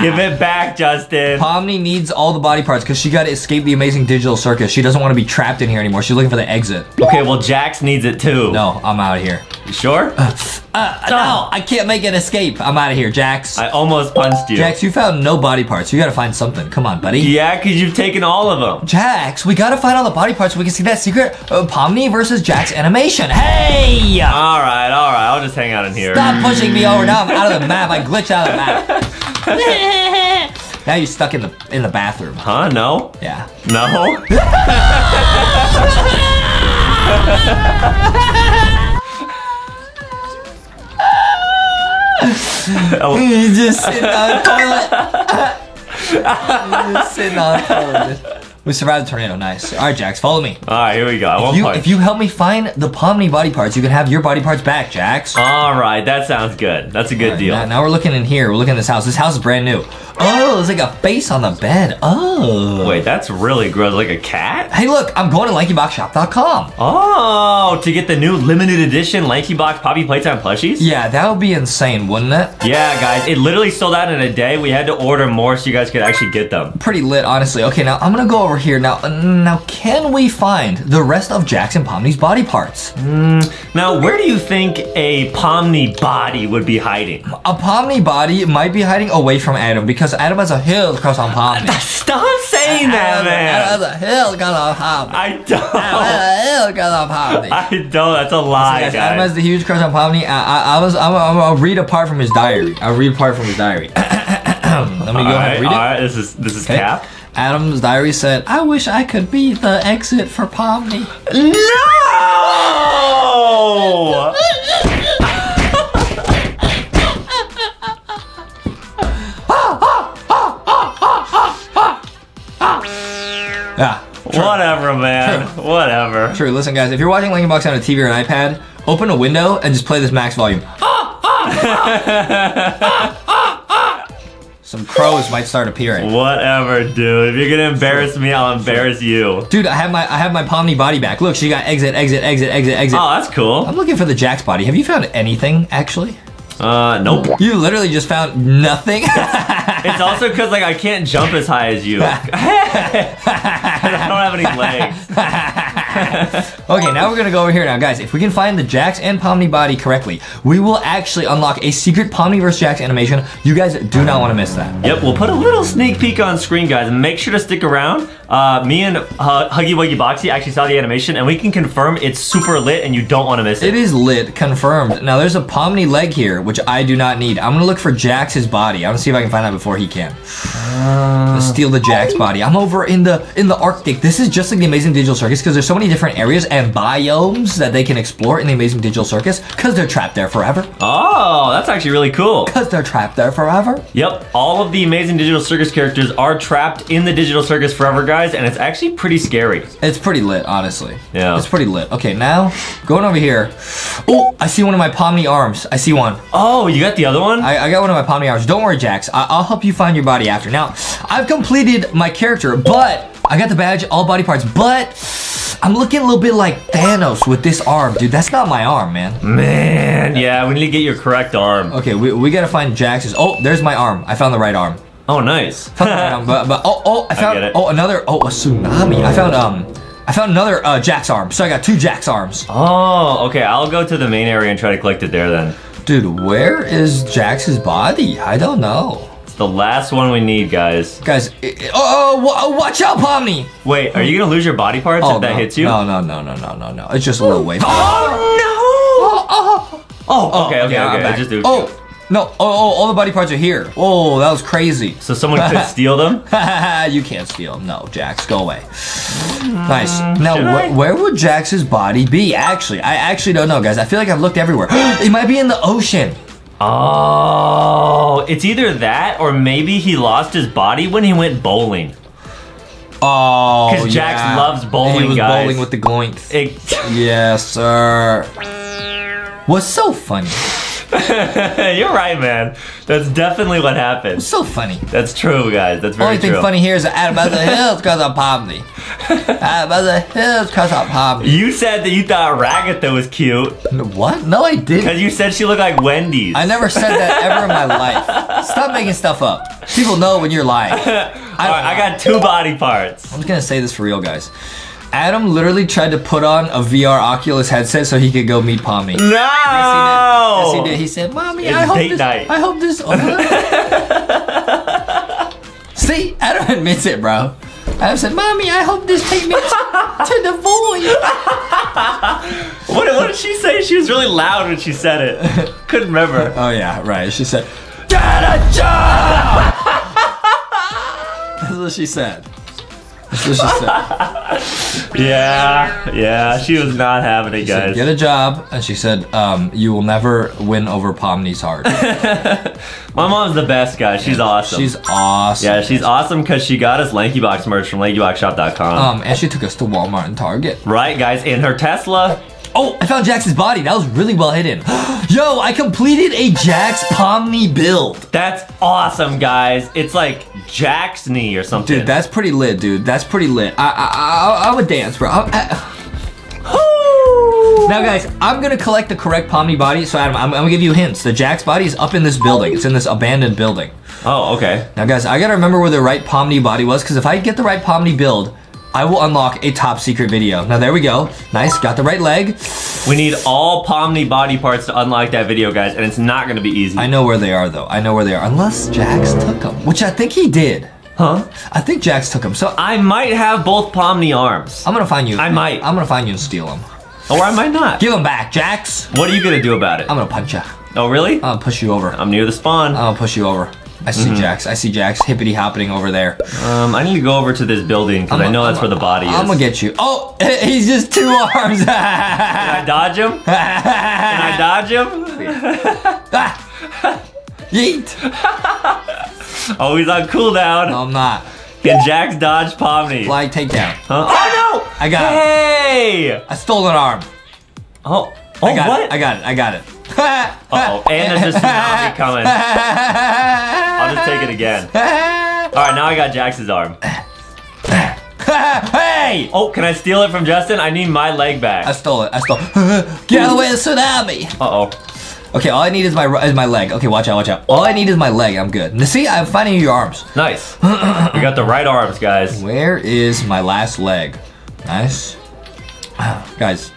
Give it back, Justin. Pomni needs all the body parts because she got to escape the amazing digital circus. She doesn't want to be trapped in here anymore. She's looking for the exit. Okay, well, Jax needs it too. No, I'm out of here. You sure? Uh, no, I can't make an escape. I'm out of here, Jax. I almost punched you. Jax, you found no body parts. You got to find something. Come on, buddy. Yeah, because you've taken all of them. Jax, we gotta find all the body parts so we can see that secret uh, Pomni versus Jax animation. Hey! All right, all right. I'll just hang out in here. Stop pushing me over. Now I'm out of the map. I glitched out of the map. now you're stuck in the in the bathroom. Huh? No? Yeah. No? oh, He's just sitting on the toilet. He's just sitting on the toilet. We survived the tornado. Nice. All right, Jax, follow me. all right, here we go. I If you, punch. if you help me find the Pomni body parts, you can have your body parts back, Jax. All right, that sounds good. That's a good deal. Now, now we're looking in here. We're looking at this house. This house is brand new. Oh, it's like a face on the bed. Oh. Wait, that's really gross. Like a cat? Hey, look, I'm going to LankyBoxShop.com. Oh, to get the new limited edition Lanky Box Poppy Playtime plushies? Yeah, that would be insane, wouldn't it? Yeah, guys, it literally sold out in a day. We had to order more so you guys could actually get them. Pretty lit, honestly. Okay, now I'm gonna go here. Now, uh, now, can we find the rest of Jax and Pomni's body parts? Now, where do you think a Pomni body would be hiding? A Pomni body might be hiding away from Adam because Adam has a hill cause on Pomni. Stop saying that, Adam has a hill cause on Pomni. I don't. has a hill cause on Pomni. I don't. That's a lie, Guys, Adam has the huge crush on Pomni. I, I, I was, I'm, I'm, I'll read a part from his diary. I'll read a part from his diary. Let me go All ahead right, and read all it. right. This is this is Okay. Cap. Adam's diary said, I wish I could be the exit for Pomni. No! Yeah. Whatever, man. Whatever. True. Listen, guys, if you're watching Lanky Box on a TV or an iPad, open a window and just play this max volume. Some crows might start appearing. Whatever, dude. If you're gonna embarrass me, I'll embarrass you. Dude, I have my I have my Pomni body back. Look, she got exit, exit, exit, exit, exit. Oh, that's cool. I'm looking for the Jax body. Have you found anything actually? Uh, nope. You literally just found nothing. It's also because like I can't jump as high as you. I don't have any legs. Okay, now we're gonna go over here now, guys. If we can find the Jax and Pomni body correctly, we will actually unlock a secret Pomni vs Jax animation. You guys do not want to miss that. Yep, we'll put a little sneak peek on screen, guys, make sure to stick around. Uh, me and uh, Huggy Wuggy Boxy actually saw the animation, and we can confirm it's super lit, and you don't want to miss It it. is lit, confirmed. Now there's a Pomni leg here, which I do not need. I'm gonna look for Jax's body. I'm gonna see if I can find that before he can. Let's steal the Jax body. I'm over in the in the Arctic. This is just like the Amazing Digital Circus because there's so many different areas and biomes that they can explore in the Amazing Digital Circus because they're trapped there forever. Oh, that's actually really cool. Because they're trapped there forever. Yep, all of the amazing digital circus characters are trapped in the digital circus forever, guys, and it's actually pretty scary. It's pretty lit, honestly. Yeah. It's pretty lit. Okay, now going over here. Oh, I see one of my Pomni arms. I see one. Oh, you got the other one? I, I got one of my Pomni arms. Don't worry, Jax. I, I'll help you find your body after. Now, I've completed my character, but I got the badge, all body parts, but I'm looking a little bit like Thanos with this arm, dude. That's not my arm, man. Man, yeah, we need to get your correct arm. Okay, we, we gotta find Jax's. Oh, there's my arm. I found the right arm. Oh, nice. Found the right arm, but, but oh oh I found it. oh another oh a tsunami. I found um I found another uh, Jax arm. So I got two Jax arms. Oh, okay, I'll go to the main area and try to collect it there then. Dude, where is Jax's body? I don't know. It's the last one we need, guys. Guys, i- i- oh, oh, watch out, Pomni! Wait, are you gonna lose your body parts Oh, if that no. hits you? No, no, no, no, no, no, no. It's just a little wave. Oh, no! Oh, okay, okay, I'm okay. I just do. Oh, no. Oh, oh, all the body parts are here. Oh, that was crazy. So someone could steal them? you can't steal. Them. No, Jax, go away. Nice. Uh, now, wh- where would Jax's body be? Actually, I actually don't know, guys. I feel like I've looked everywhere. it might be in the ocean. Oh, it's either that or maybe he lost his body when he went bowling. Oh, because Jax yeah. loves bowling, He was guys. bowling with the gloinks. It, Yes, sir. What's so funny? you're right, man. That's definitely what happened. So funny? That's true, guys. That's very Only thing true. funny here is that Adam the Hills because of Pomni. Adam the Hills because of Pomni. You said that you thought Ragatha was cute What? No, I didn't. because you said she looked like Wendy's. I never said that ever in my life. Stop making stuff up. People know when you're lying. I, right, I got two body parts. I'm just gonna say this for real, guys. Adam literally tried to put on a VR Oculus headset so he could go meet Pomni. No! Yes, he did. He said, "Mommy, It's I hope this. night. I hope this." See, Adam admits it, bro. Adam said, "Mommy, I hope this take me to, to the void." What, what did she say? She was really loud when she said it. Couldn't remember. Oh yeah, right. She said, "Get a job." That's what she said. Yeah, yeah, she was not having it, She said, guys. Get a job, and she said, um, "You will never win over Pomni's heart." My mom's the best, guys. She's awesome. She's awesome. yeah, she's awesome because she got us LankyBox merch from LankyBoxShop.com. Um, and she took us to Walmart and Target. right, guys? In her Tesla. Oh, I found Jax's body. That was really well hidden. Yo, I completed a Jax Pomni build. That's awesome, guys. It's like Jack's knee or something. Dude, that's pretty lit, dude. That's pretty lit. I I I, I would dance, bro. I- I- now, guys, I'm gonna collect the correct Pomni body. So, Adam, I'm, I'm gonna give you hints. The Jax body is up in this building. It's in this abandoned building. Oh, okay. Now, guys, I gotta remember where the right Pomni body was, because if I get the right Pomni build, I will unlock a top secret video. Now, there we go. Nice, got the right leg. We need all Pomni body parts to unlock that video, guys, and it's not gonna be easy. I know where they are, though. I know where they are. Unless Jax took them, which I think he did. Huh? I think Jax took them. So I might have both Pomni arms. I'm gonna find you. I might. I'm gonna find you and steal them. Or oh, I might not. Give them back, Jax. What are you gonna do about it? I'm gonna punch you. Oh, really? I'm gonna push you over. I'm near the spawn. I'm gonna push you over. I see Mm-hmm. Jax. I see Jax hippity hopping over there. Um, I need to go over to this building because I know that's where the body is. I'm gonna get you. Oh, he's just two arms. Can I dodge him? Can I dodge him? Yeet. Oh, he's on cooldown. No, I'm not. Can Jax dodge Pomni? Fly takedown. Huh? Oh no! I got it. Hey! I stole an arm. Oh, oh I got what? it. I got it. I got it. Uh oh, and there's a tsunami coming. I'll just take it again. All right, now I got Jax's arm. hey! Oh, can I steal it from Justin? I need my leg back. I stole it. I stole. it. Get out of the way of the tsunami. Uh oh. Okay, all I need is my is my leg. Okay, watch out, watch out. All I need is my leg. I'm good. See, I'm finding your arms. Nice. we got the right arms, guys. Where is my last leg? Nice. Guys,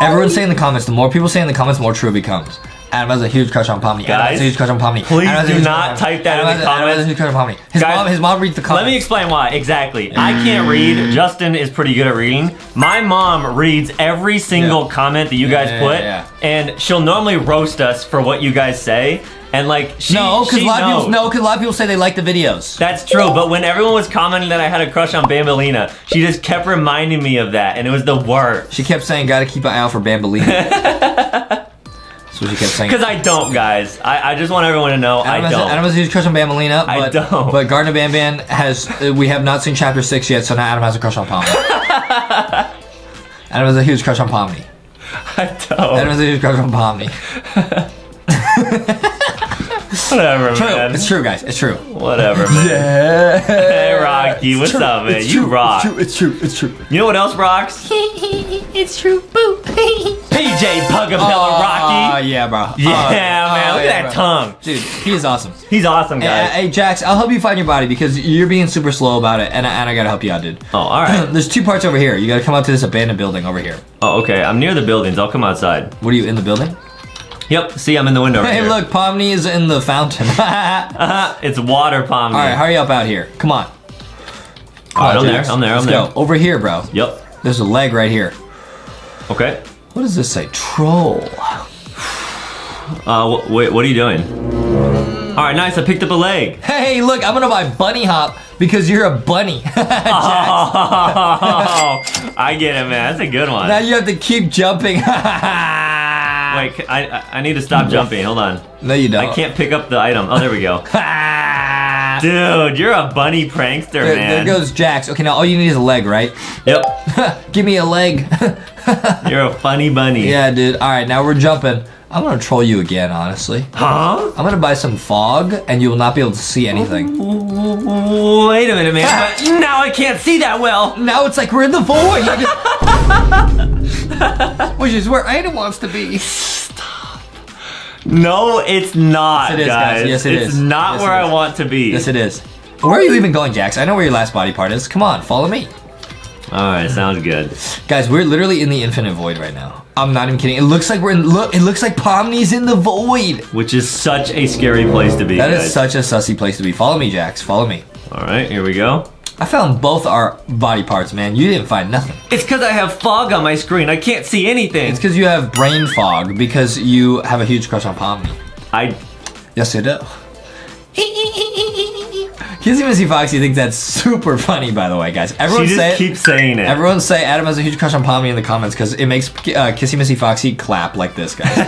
everyone say in the comments, the more people say in the comments, the more true it becomes. Adam has a huge crush on Pomni. Adam has Guys, a huge crush on Pomni. please Adam do not type that in Adam the has a- Adam has a huge crush on Pomni. His Guys, mom, his mom reads the comments. Let me explain why. Exactly. I can't read. Mm. Justin is pretty good at reading. My mom reads every single Yeah. comment that you guys yeah, put, yeah. and she'll normally roast us for what you guys say. And like, she, no, because a lot of people no, because a lot of people say they like the videos. That's true, but when everyone was commenting that I had a crush on Banbaleena, she just kept reminding me of that, and it was the worst. She kept saying, "Gotta keep an eye out for Banbaleena." That's what she kept saying. Because I don't, guys. I, I just want everyone to know Adam I has, don't. Adam has a huge crush on Banbaleena, I but, don't. but Garten of Banban has. uh, We have not seen chapter six yet, so now Adam has a crush on Pomni. Adam has a huge crush on Pomni. I Adam don't. Adam has a huge crush on Pomni. Whatever, True. man. It's true, guys. It's true. Whatever, man. Yeah. Hey, Rocky, what's up, man? You rock. It's true. It's true. You know what else rocks? it's true. Boo. PJ Pug-a-Pillar Oh, Rocky. Oh yeah, bro. Yeah, Oh, man. oh, Look yeah, at that oh, bro. tongue. Dude, he is awesome. He's awesome, Hey, guys. hey, Jax, I'll help you find your body because you're being super slow about it, and I, and I gotta help you out, dude. Oh, all right. There's two parts over here. You gotta come out to this abandoned building over here. Oh, okay. I'm near the buildings. I'll come outside. What are you in the building? Yep. See, I'm in the window. Right Hey, here. look, Pomni is in the fountain. All. It's water palm. right, hurry up out here. Come on. Come All right, on, I'm there, I'm there, I'm Let's there. go over here, bro. Yep. There's a leg right here. Okay. What does this say? Troll. Uh, wait. What are you doing? All right. Nice. I picked up a leg. Hey, look, I'm gonna buy Bunny Hop because you're a bunny. Oh, I get it, man. That's a good one. now you have to keep jumping. Wait, I, I need to stop jumping. Hold on. No, you don't. I can't pick up the item. Oh, there we go. Dude, you're a bunny prankster, there man. goes Jax. Okay, now all you need is a leg, right? Yep. Give me a leg. You're a funny bunny. yeah, dude. All right, now we're jumping. I'm gonna troll you again, honestly. Huh? I'm gonna buy some fog, and you will not be able to see anything. Wait a minute, man. Ah! But now I can't see that well. Now it's like we're in the void. Which is where Aiden wants to be. Stop. No, it's not, Yes, it is, guys. guys. Yes, it it's is. not Yes, where it I want to be. Yes, it is. Where are you even going, Jax? I know where your last body part is. Come on, follow me. All right, sounds good. Guys, we're literally in the infinite void right now. I'm not even kidding. It looks like we're in look. It looks like Pomni's in the void. Which is such a scary place to be. That guys. is such a sussy place to be. Follow me, Jax. Follow me. All right, here we go. I found both our body parts, man. You didn't find nothing. It's because I have fog on my screen. I can't see anything. It's because you have brain fog because you have a huge crush on Pomni. I Yes, you do. Kissy Missy Foxy thinks that's super funny, by the way, guys. she Everyone say just it. keeps saying it. Everyone say Adam has a huge crush on Pomni in the comments because it makes uh, Kissy Missy Foxy clap like this, guys.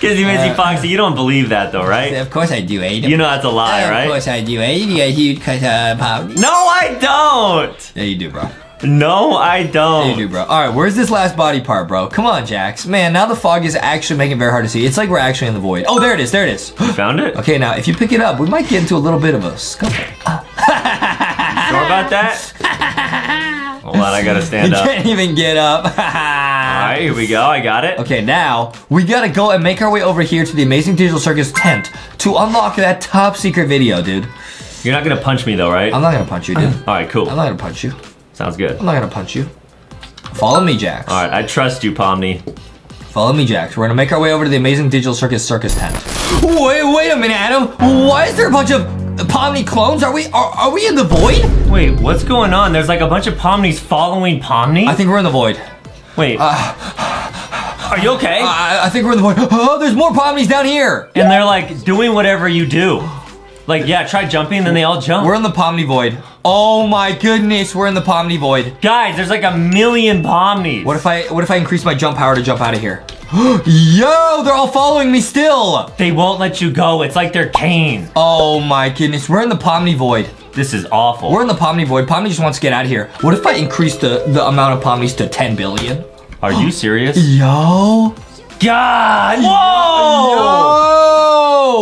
Kissy Missy Foxy, you don't believe that though, right? of course I do, Adam. You know that's a lie, of right? Of course I do, Adam. You got a huge crush on Pomni. No, I don't. Yeah, you do, bro. No, I don't. You do, bro. All right, where's this last body part, bro? Come on, Jax. Man, now the fog is actually making it very hard to see. It's like we're actually in the void. Oh, there it is. There it is. You found it? Okay, now if you pick it up, we might get into a little bit of a scuffle. Sure about that? Hold on, I gotta You stand up. can't even get up. All right, here we go. I got it. Okay, now we gotta go and make our way over here to the Amazing Digital Circus tent to unlock that top secret video, dude. You're not gonna punch me though, right? I'm not gonna punch you, dude. All right, cool. I'm not gonna punch you. Sounds good. I'm not gonna punch you. Follow me, Jax. All right, I trust you, Pomni. Follow me, Jax. We're gonna make our way over to the Amazing Digital Circus circus tent. Wait, wait a minute, Adam. Why is there a bunch of Pomni clones? Are we are, are we in the void? Wait, what's going on? There's like a bunch of Pomnis following Pomni. I think we're in the void. Wait. Uh, are you okay? I, I think we're in the void. Oh, there's more Pomnis down here. and they're like doing whatever you do. Like, yeah, try jumping, then they all jump. We're in the Pomni void. Oh my goodness, we're in the Pomni void. Guys, there's like a million Pomnis. What if I what if I increase my jump power to jump out of here? Yo, they're all following me still. They won't let you go. It's like they're Caine. Oh my goodness, we're in the Pomni void. This is awful. We're in the Pomni void. Pomni just wants to get out of here. What if I increase the, the amount of Pomnis to 10 billion? Are you serious? Yo. God! Whoa!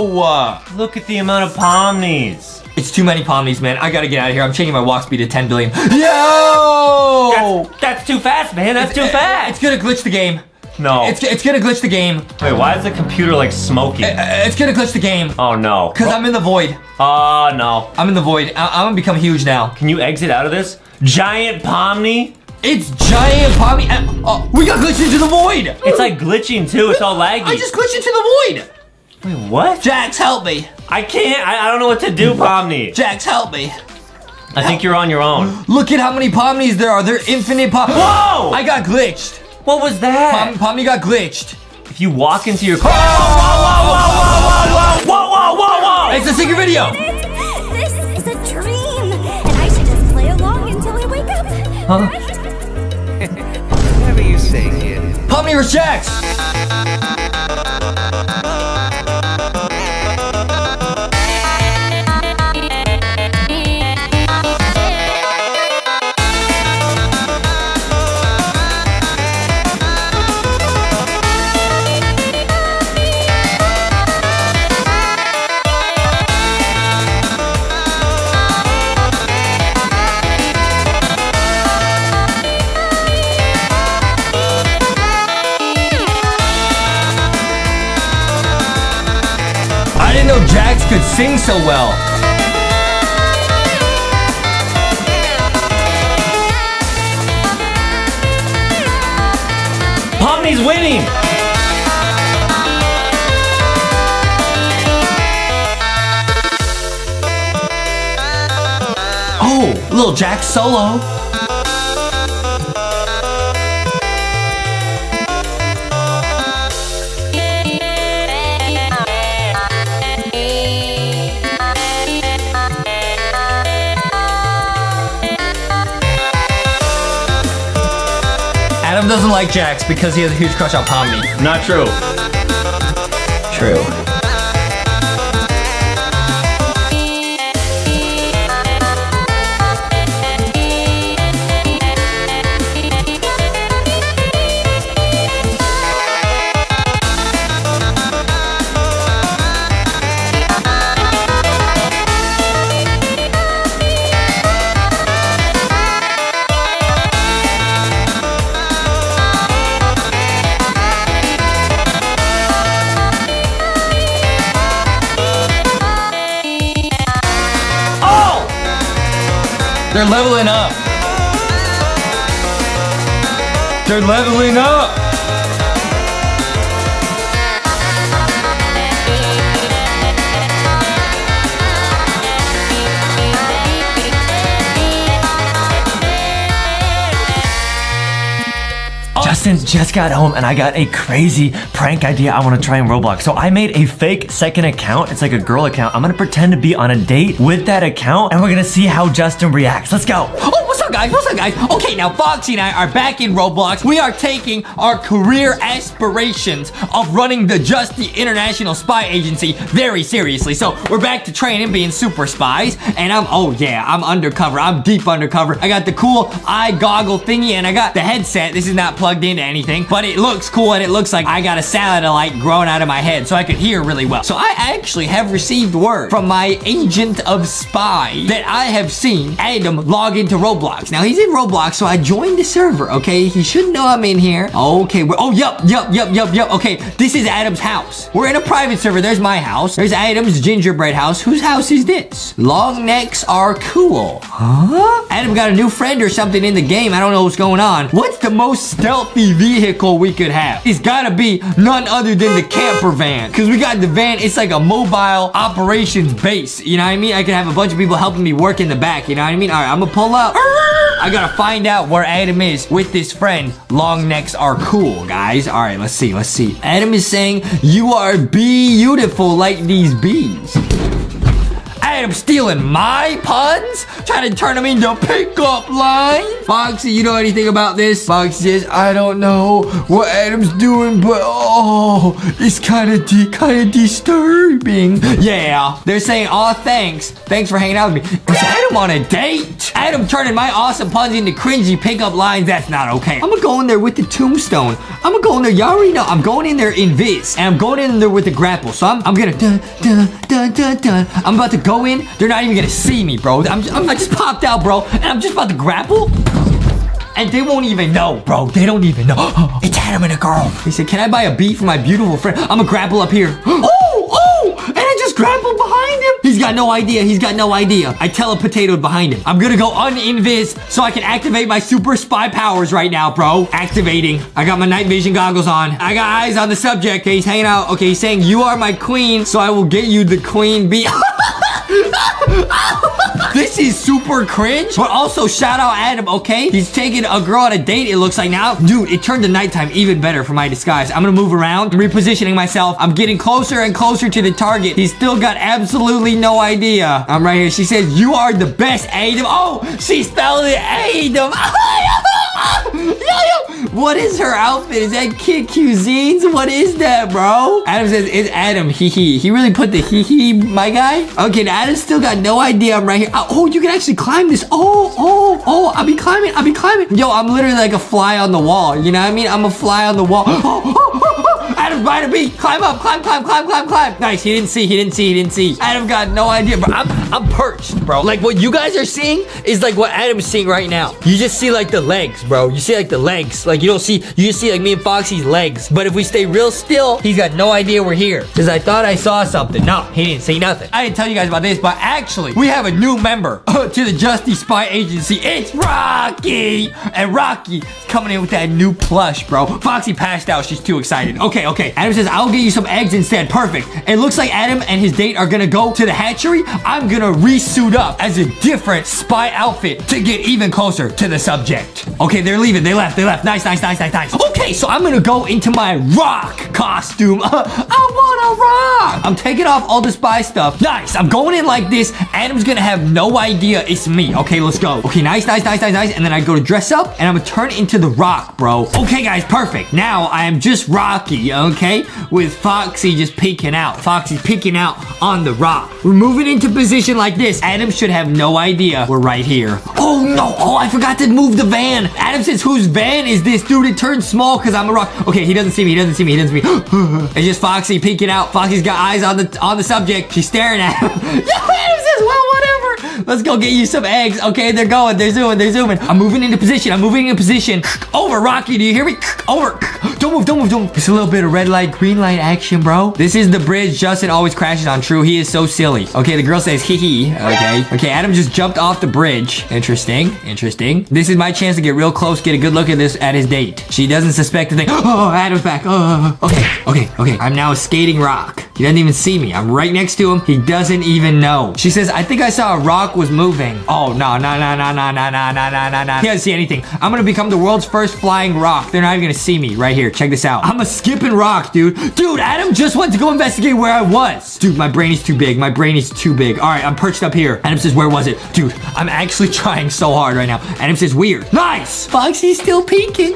Yo. Look at the amount of Pomnis. It's too many Pomnis, man. I gotta get out of here. I'm changing my walk speed to 10 billion. Yo. That's, that's too fast, man. That's too fast. It's gonna glitch the game. No. It's, it's gonna glitch the game. Wait, why is the computer like smoking? Uh, It's gonna glitch the game. Oh no. Cause I'm in the void. Oh no. I'm in the void. I- I'm gonna become huge now. Can you exit out of this? Giant Pomni? It's giant Pomni. uh, Oh, we got glitched into the void. It's like glitching too. It's all laggy. I just glitched into the void. Wait, what? Jax, help me. I can't. I, I don't know what to do, Pomni. Jax, help me. I think you're on your own. Look at how many Pomnis there are. They're infinite Pom. Whoa! I got glitched. What was that? Pom- Pomni got glitched. If you walk into your car. Whoa, whoa, whoa, whoa, whoa, whoa, whoa, whoa, whoa! It's a secret video. This is a dream, and I should just play along until I wake up. Right? Whatever you say, kid. Pomni vs. sing so well. Pomni's winning! Oh, little Jack solo. Doesn't like Jax because he has a huge crush on Pomni. Not true. True. They're leveling up. They're leveling up. Justin just got home and I got a crazy prank idea I want to try in Roblox. So I made a fake second account. It's like a girl account. I'm going to pretend to be on a date with that account and we're going to see how Justin reacts. Let's go. Oh, guys? What's up, guys? Okay, now Foxy and I are back in Roblox. We are taking our career aspirations of running the Justy International Spy Agency very seriously. So we're back to training, being super spies. And I'm, oh yeah, I'm undercover. I'm deep undercover. I got the cool eye goggle thingy and I got the headset. This is not plugged into anything, but it looks cool and it looks like I got a satellite growing out of my head so I could hear really well. So I actually have received word from my agent of spy that I have seen Adam log into Roblox. Now he's in Roblox, so I joined the server, okay? He should know I'm in here. Okay, oh, yup, yup, yup, yup, yup. Okay, this is Adam's house. We're in a private server. There's my house. There's Adam's gingerbread house. Whose house is this? Long necks are cool. Huh? Adam got a new friend or something in the game. I don't know what's going on. What's the most stealthy vehicle we could have? It's gotta be none other than the camper van. Cause we got the van, it's like a mobile operations base. You know what I mean? I could have a bunch of people helping me work in the back. You know what I mean? All right, I'm gonna pull up. I gotta find out where Adam is with this friend. Long necks are cool, guys. All right, let's see, let's see. Adam is saying, you are beautiful like these bees. Adam stealing my puns? Trying to turn them into pickup lines? Foxy, you know anything about this? Foxy says, I don't know what Adam's doing, but oh, it's kind of kind of disturbing. Yeah, they're saying, oh, thanks. Thanks for hanging out with me. Is Adam on a date? Adam turning my awesome puns into cringy pickup lines? That's not okay. I'm gonna go in there with the tombstone. I'm gonna go in there. Y'all already know. I'm going in there in Viz, and I'm going in there with the grapple. So I'm, I'm gonna dun dun dun dun dun. I'm about to go They're not even gonna see me, bro. I'm, I'm I just popped out, bro, and I'm just about to grapple. And they won't even know, bro. They don't even know. it's Adam and a girl. He said, can I buy a beat for my beautiful friend? I'm gonna grapple up here. Oh, oh, and I just grappled behind him. He's got no idea. He's got no idea. I telepotatoed behind him. I'm gonna go uninvis so I can activate my super spy powers right now, bro. Activating. I got my night vision goggles on. I got eyes on the subject. Okay, he's hanging out. Okay, he's saying, you are my queen, so I will get you the queen bee. this is super cringe, but also shout out Adam, okay? He's taking a girl on a date, it looks like now. Dude, it turned to nighttime even better for my disguise. I'm gonna move around, repositioning myself. I'm getting closer and closer to the target. He's still got absolutely no idea. I'm right here. She says, you are the best, Adam. Oh, she spelled it Adam. What is her outfit? Is that Kid Cuisines? What is that, bro? Adam says, it's Adam. Hee hee. He really put the hee hee, my guy. Okay, now Adam still got no idea I'm right here. Oh, oh, you can actually climb this. Oh, oh, oh, I'll be climbing. I'll be climbing. Yo, I'm literally like a fly on the wall. You know what I mean? I'm a fly on the wall. Oh, oh, oh, Beat. Climb up, climb, climb, climb, climb, climb. Nice. He didn't see. He didn't see. He didn't see. Adam got no idea, bro. I'm, I'm perched, bro. Like what you guys are seeing is like what Adam's seeing right now. You just see like the legs, bro. You see like the legs. Like you don't see, you just see like me and Foxy's legs. But if we stay real still, he's got no idea we're here. Cause I thought I saw something. No, he didn't see nothing. I didn't tell you guys about this, but actually, we have a new member to the Justy Spy Agency. It's Rocky! And Rocky is coming in with that new plush, bro. Foxy passed out. She's too excited. Okay, okay. Adam says, I'll get you some eggs instead. Perfect. It looks like Adam and his date are gonna go to the hatchery. I'm gonna re-suit up as a different spy outfit to get even closer to the subject. Okay, they're leaving. They left. They left. Nice, nice, nice, nice, nice. Okay, so I'm gonna go into my rock costume. I wanna rock. I'm taking off all the spy stuff. Nice. I'm going in like this. Adam's gonna have no idea it's me. Okay, let's go. Okay, nice, nice, nice, nice, nice. And then I go to dress up and I'm gonna turn into the rock, bro. Okay, guys, perfect. Now I am just Rocky, okay? With Foxy just peeking out. Foxy's peeking out on the rock. We're moving into position like this. Adam should have no idea we're right here. Oh, no. Oh, I forgot to move the van. Adam says, whose van is this? Dude, it turned small because I'm a rock. Okay, he doesn't see me. He doesn't see me. He doesn't see me. it's just Foxy peeking out. Foxy's got eyes on the on the subject. She's staring at him. Yo, Adam says, well, whatever. Let's go get you some eggs. Okay, they're going. They're zooming. They're zooming. I'm moving into position. I'm moving into position. Over, Rocky. Do you hear me? Over. Don't move. Don't move. Don't move. Just a little bit of red light, green light action, bro. This is the bridge Justin always crashes on. True. He is so silly. Okay, the girl says hee hee. Okay. Okay, Adam just jumped off the bridge. Interesting. Interesting. This is my chance to get real close, get a good look at this at his date. She doesn't suspect a thing. Oh, Adam's back. Oh, oh, oh, okay. Okay. Okay. I'm now a skating rock. He doesn't even see me. I'm right next to him. He doesn't even know. She says, I think I saw a rock was moving. Oh, no, no, no, no, no, no, no, no, no, no, no. He doesn't see anything. I'm gonna become the world's first flying rock. They're not even gonna see me right here. Check this out. I'm a skipping rock, dude. Dude, Adam just went to go investigate where I was. Dude, my brain is too big. My brain is too big. All right, I'm perched up here. Adam says, where was it? Dude, I'm actually trying so hard right now. Adam says, weird. Nice. Foxy's still peeking.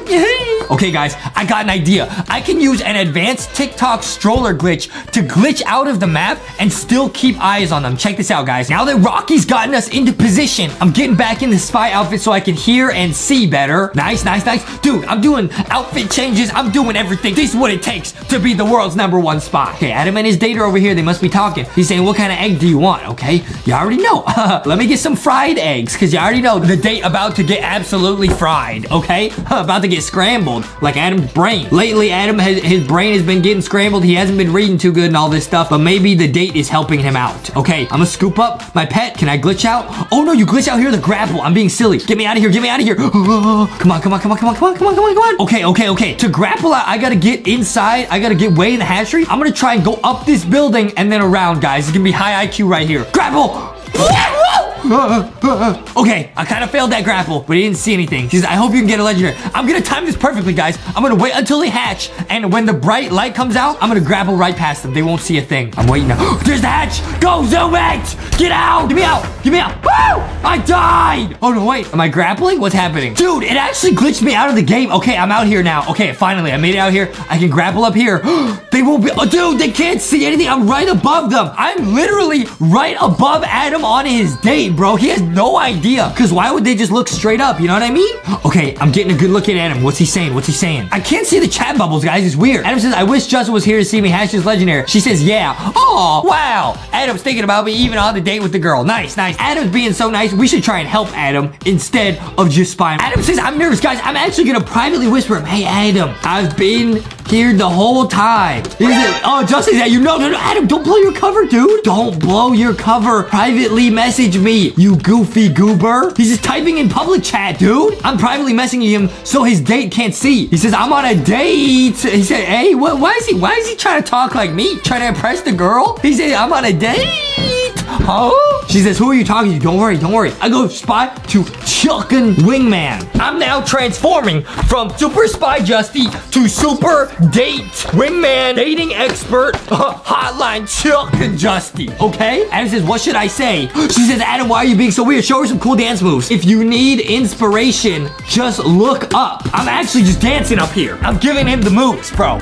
Okay, guys, I got an idea. I can use an advanced TikTok stroller glitch to glitch out of the map and still keep eyes on them. Check this out, guys. Now that Rocky's gotten us into position, I'm getting back in the spy outfit so I can hear and see better. Nice, nice, nice. Dude, I'm doing outfit changes. I'm doing everything. This is what it takes to be the world's number one spy. Okay, Adam and his date are over here. They must be talking. He's saying, what kind of egg do you want? Okay, you already know. Let me get some fried eggs because you already know the date about to get absolutely fried. Okay, about to get scrambled like Adam's brain. Lately, Adam has his brain has been getting scrambled. He hasn't been reading too good and all this stuff, but maybe the date is helping him out. Okay, I'm gonna scoop up my pet. Can I glitch out? Oh no, you glitch out here the grapple. I'm being silly. Get me out of here. Get me out of here. come on, come on, come on, come on, come on, come on, come on, come on. Okay, okay, okay. To grapple out, I gotta get inside. I gotta get way in the hatchery. I'm gonna try and go up this building and then around, guys. It's gonna be high IQ right here. Grapple! okay, I kind of failed that grapple, but he didn't see anything. He says, I hope you can get a legendary. I'm gonna time this perfectly, guys. I'm gonna wait until they hatch, and when the bright light comes out, I'm gonna grapple right past them. They won't see a thing. I'm waiting now. There's the hatch! Go, zoom it! Get out! Get me out! Get me out! Woo! I died! Oh, no, wait. Am I grappling? What's happening? Dude, it actually glitched me out of the game. Okay, I'm out here now. Okay, finally, I made it out here. I can grapple up here. they won't be... Oh, dude, they can't see anything. I'm right above them. I'm literally right above Adam on his date, bro. He has no idea. Because why would they just look straight up? You know what I mean? Okay, I'm getting a good look at Adam. What's he saying? What's he saying? I can't see the chat bubbles, guys. It's weird. Adam says, I wish Justin was here to see me hash his legendary. She says, yeah. Oh, wow. Adam's thinking about me even on the date with the girl. Nice, nice. Adam's being so nice. We should try and help Adam instead of just spying. Adam says, I'm nervous, guys. I'm actually going to privately whisper him, hey, Adam, I've been here the whole time. Said, oh, Justin said, you know, no, no, Adam, don't blow your cover, dude. Don't blow your cover. Privately message me, you goofy goober. He's just typing in public chat, dude. I'm privately messaging him so his date can't see. He says, I'm on a date. He said, hey, what, why is he, why is he trying to talk like me? Trying to impress the girl? He said, I'm on a date. Huh? She says, who are you talking to? Don't worry, don't worry. I go spy to Chuckin Wingman. I'm now transforming from Super Spy Justy to Super Date Wingman Dating Expert uh, Hotline Chuckin Justy. Okay? Adam says, what should I say? She says, Adam, why are you being so weird? Show her some cool dance moves. If you need inspiration, just look up. I'm actually just dancing up here. I'm giving him the moves, bro.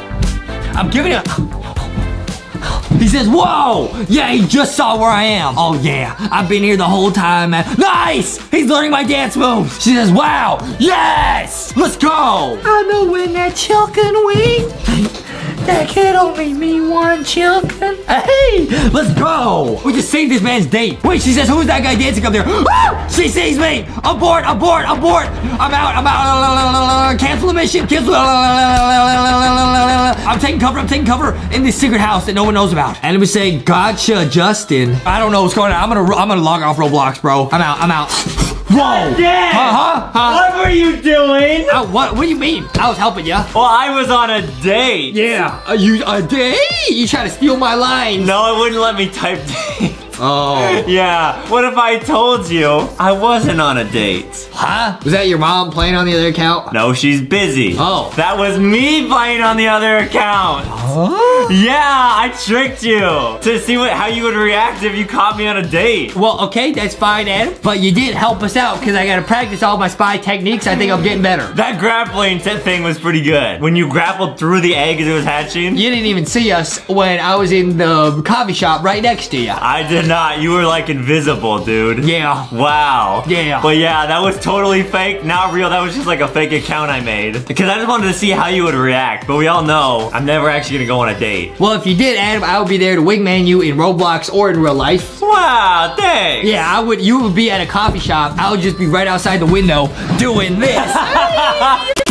I'm giving him... He says, whoa! Yeah, he just saw where I am. Oh, yeah. I've been here the whole time, man. Nice! He's learning my dance moves. She says, wow! Yes! Let's go! I know when that chicken wing. That can only mean one chicken. Hey, let's go. We just saved this man's date. Wait, she says, who's that guy dancing up there? Ah! She sees me. Abort, abort, abort. I'm out, I'm out. Cancel the mission. Cancel. I'm taking cover, I'm taking cover in this secret house that no one knows about. And we say, gotcha, Justin. I don't know what's going on. I'm gonna, I'm gonna log off Roblox, bro. I'm out, I'm out. Whoa. Dad! Huh, huh, huh. What were you doing? Uh, what, what do you mean? I was helping you. Well, I was on a date. Yeah. Are you a day? You try to steal my lines. No, it wouldn't let me type date. Oh. yeah. What if I told you I wasn't on a date? Huh? Was that your mom playing on the other account? No, she's busy. Oh. That was me playing on the other account. Huh? Yeah, I tricked you to see what how you would react if you caught me on a date. Well, okay, that's fine, Adam. But you did help us out because I got to practice all my spy techniques. I think I'm getting better. That grappling thing was pretty good. When you grappled through the egg as it was hatching. You didn't even see us when I was in the coffee shop right next to you. I did not. You were like invisible, dude. Yeah. Wow. Yeah. But yeah, that was totally fake. Not real. That was just like a fake account I made. Because I just wanted to see how you would react. But we all know I'm never actually gonna go on a date. Well, if you did, Adam, I would be there to wingman you in Roblox or in real life. Wow, thanks. Yeah, I would. You would be at a coffee shop. I would just be right outside the window doing this.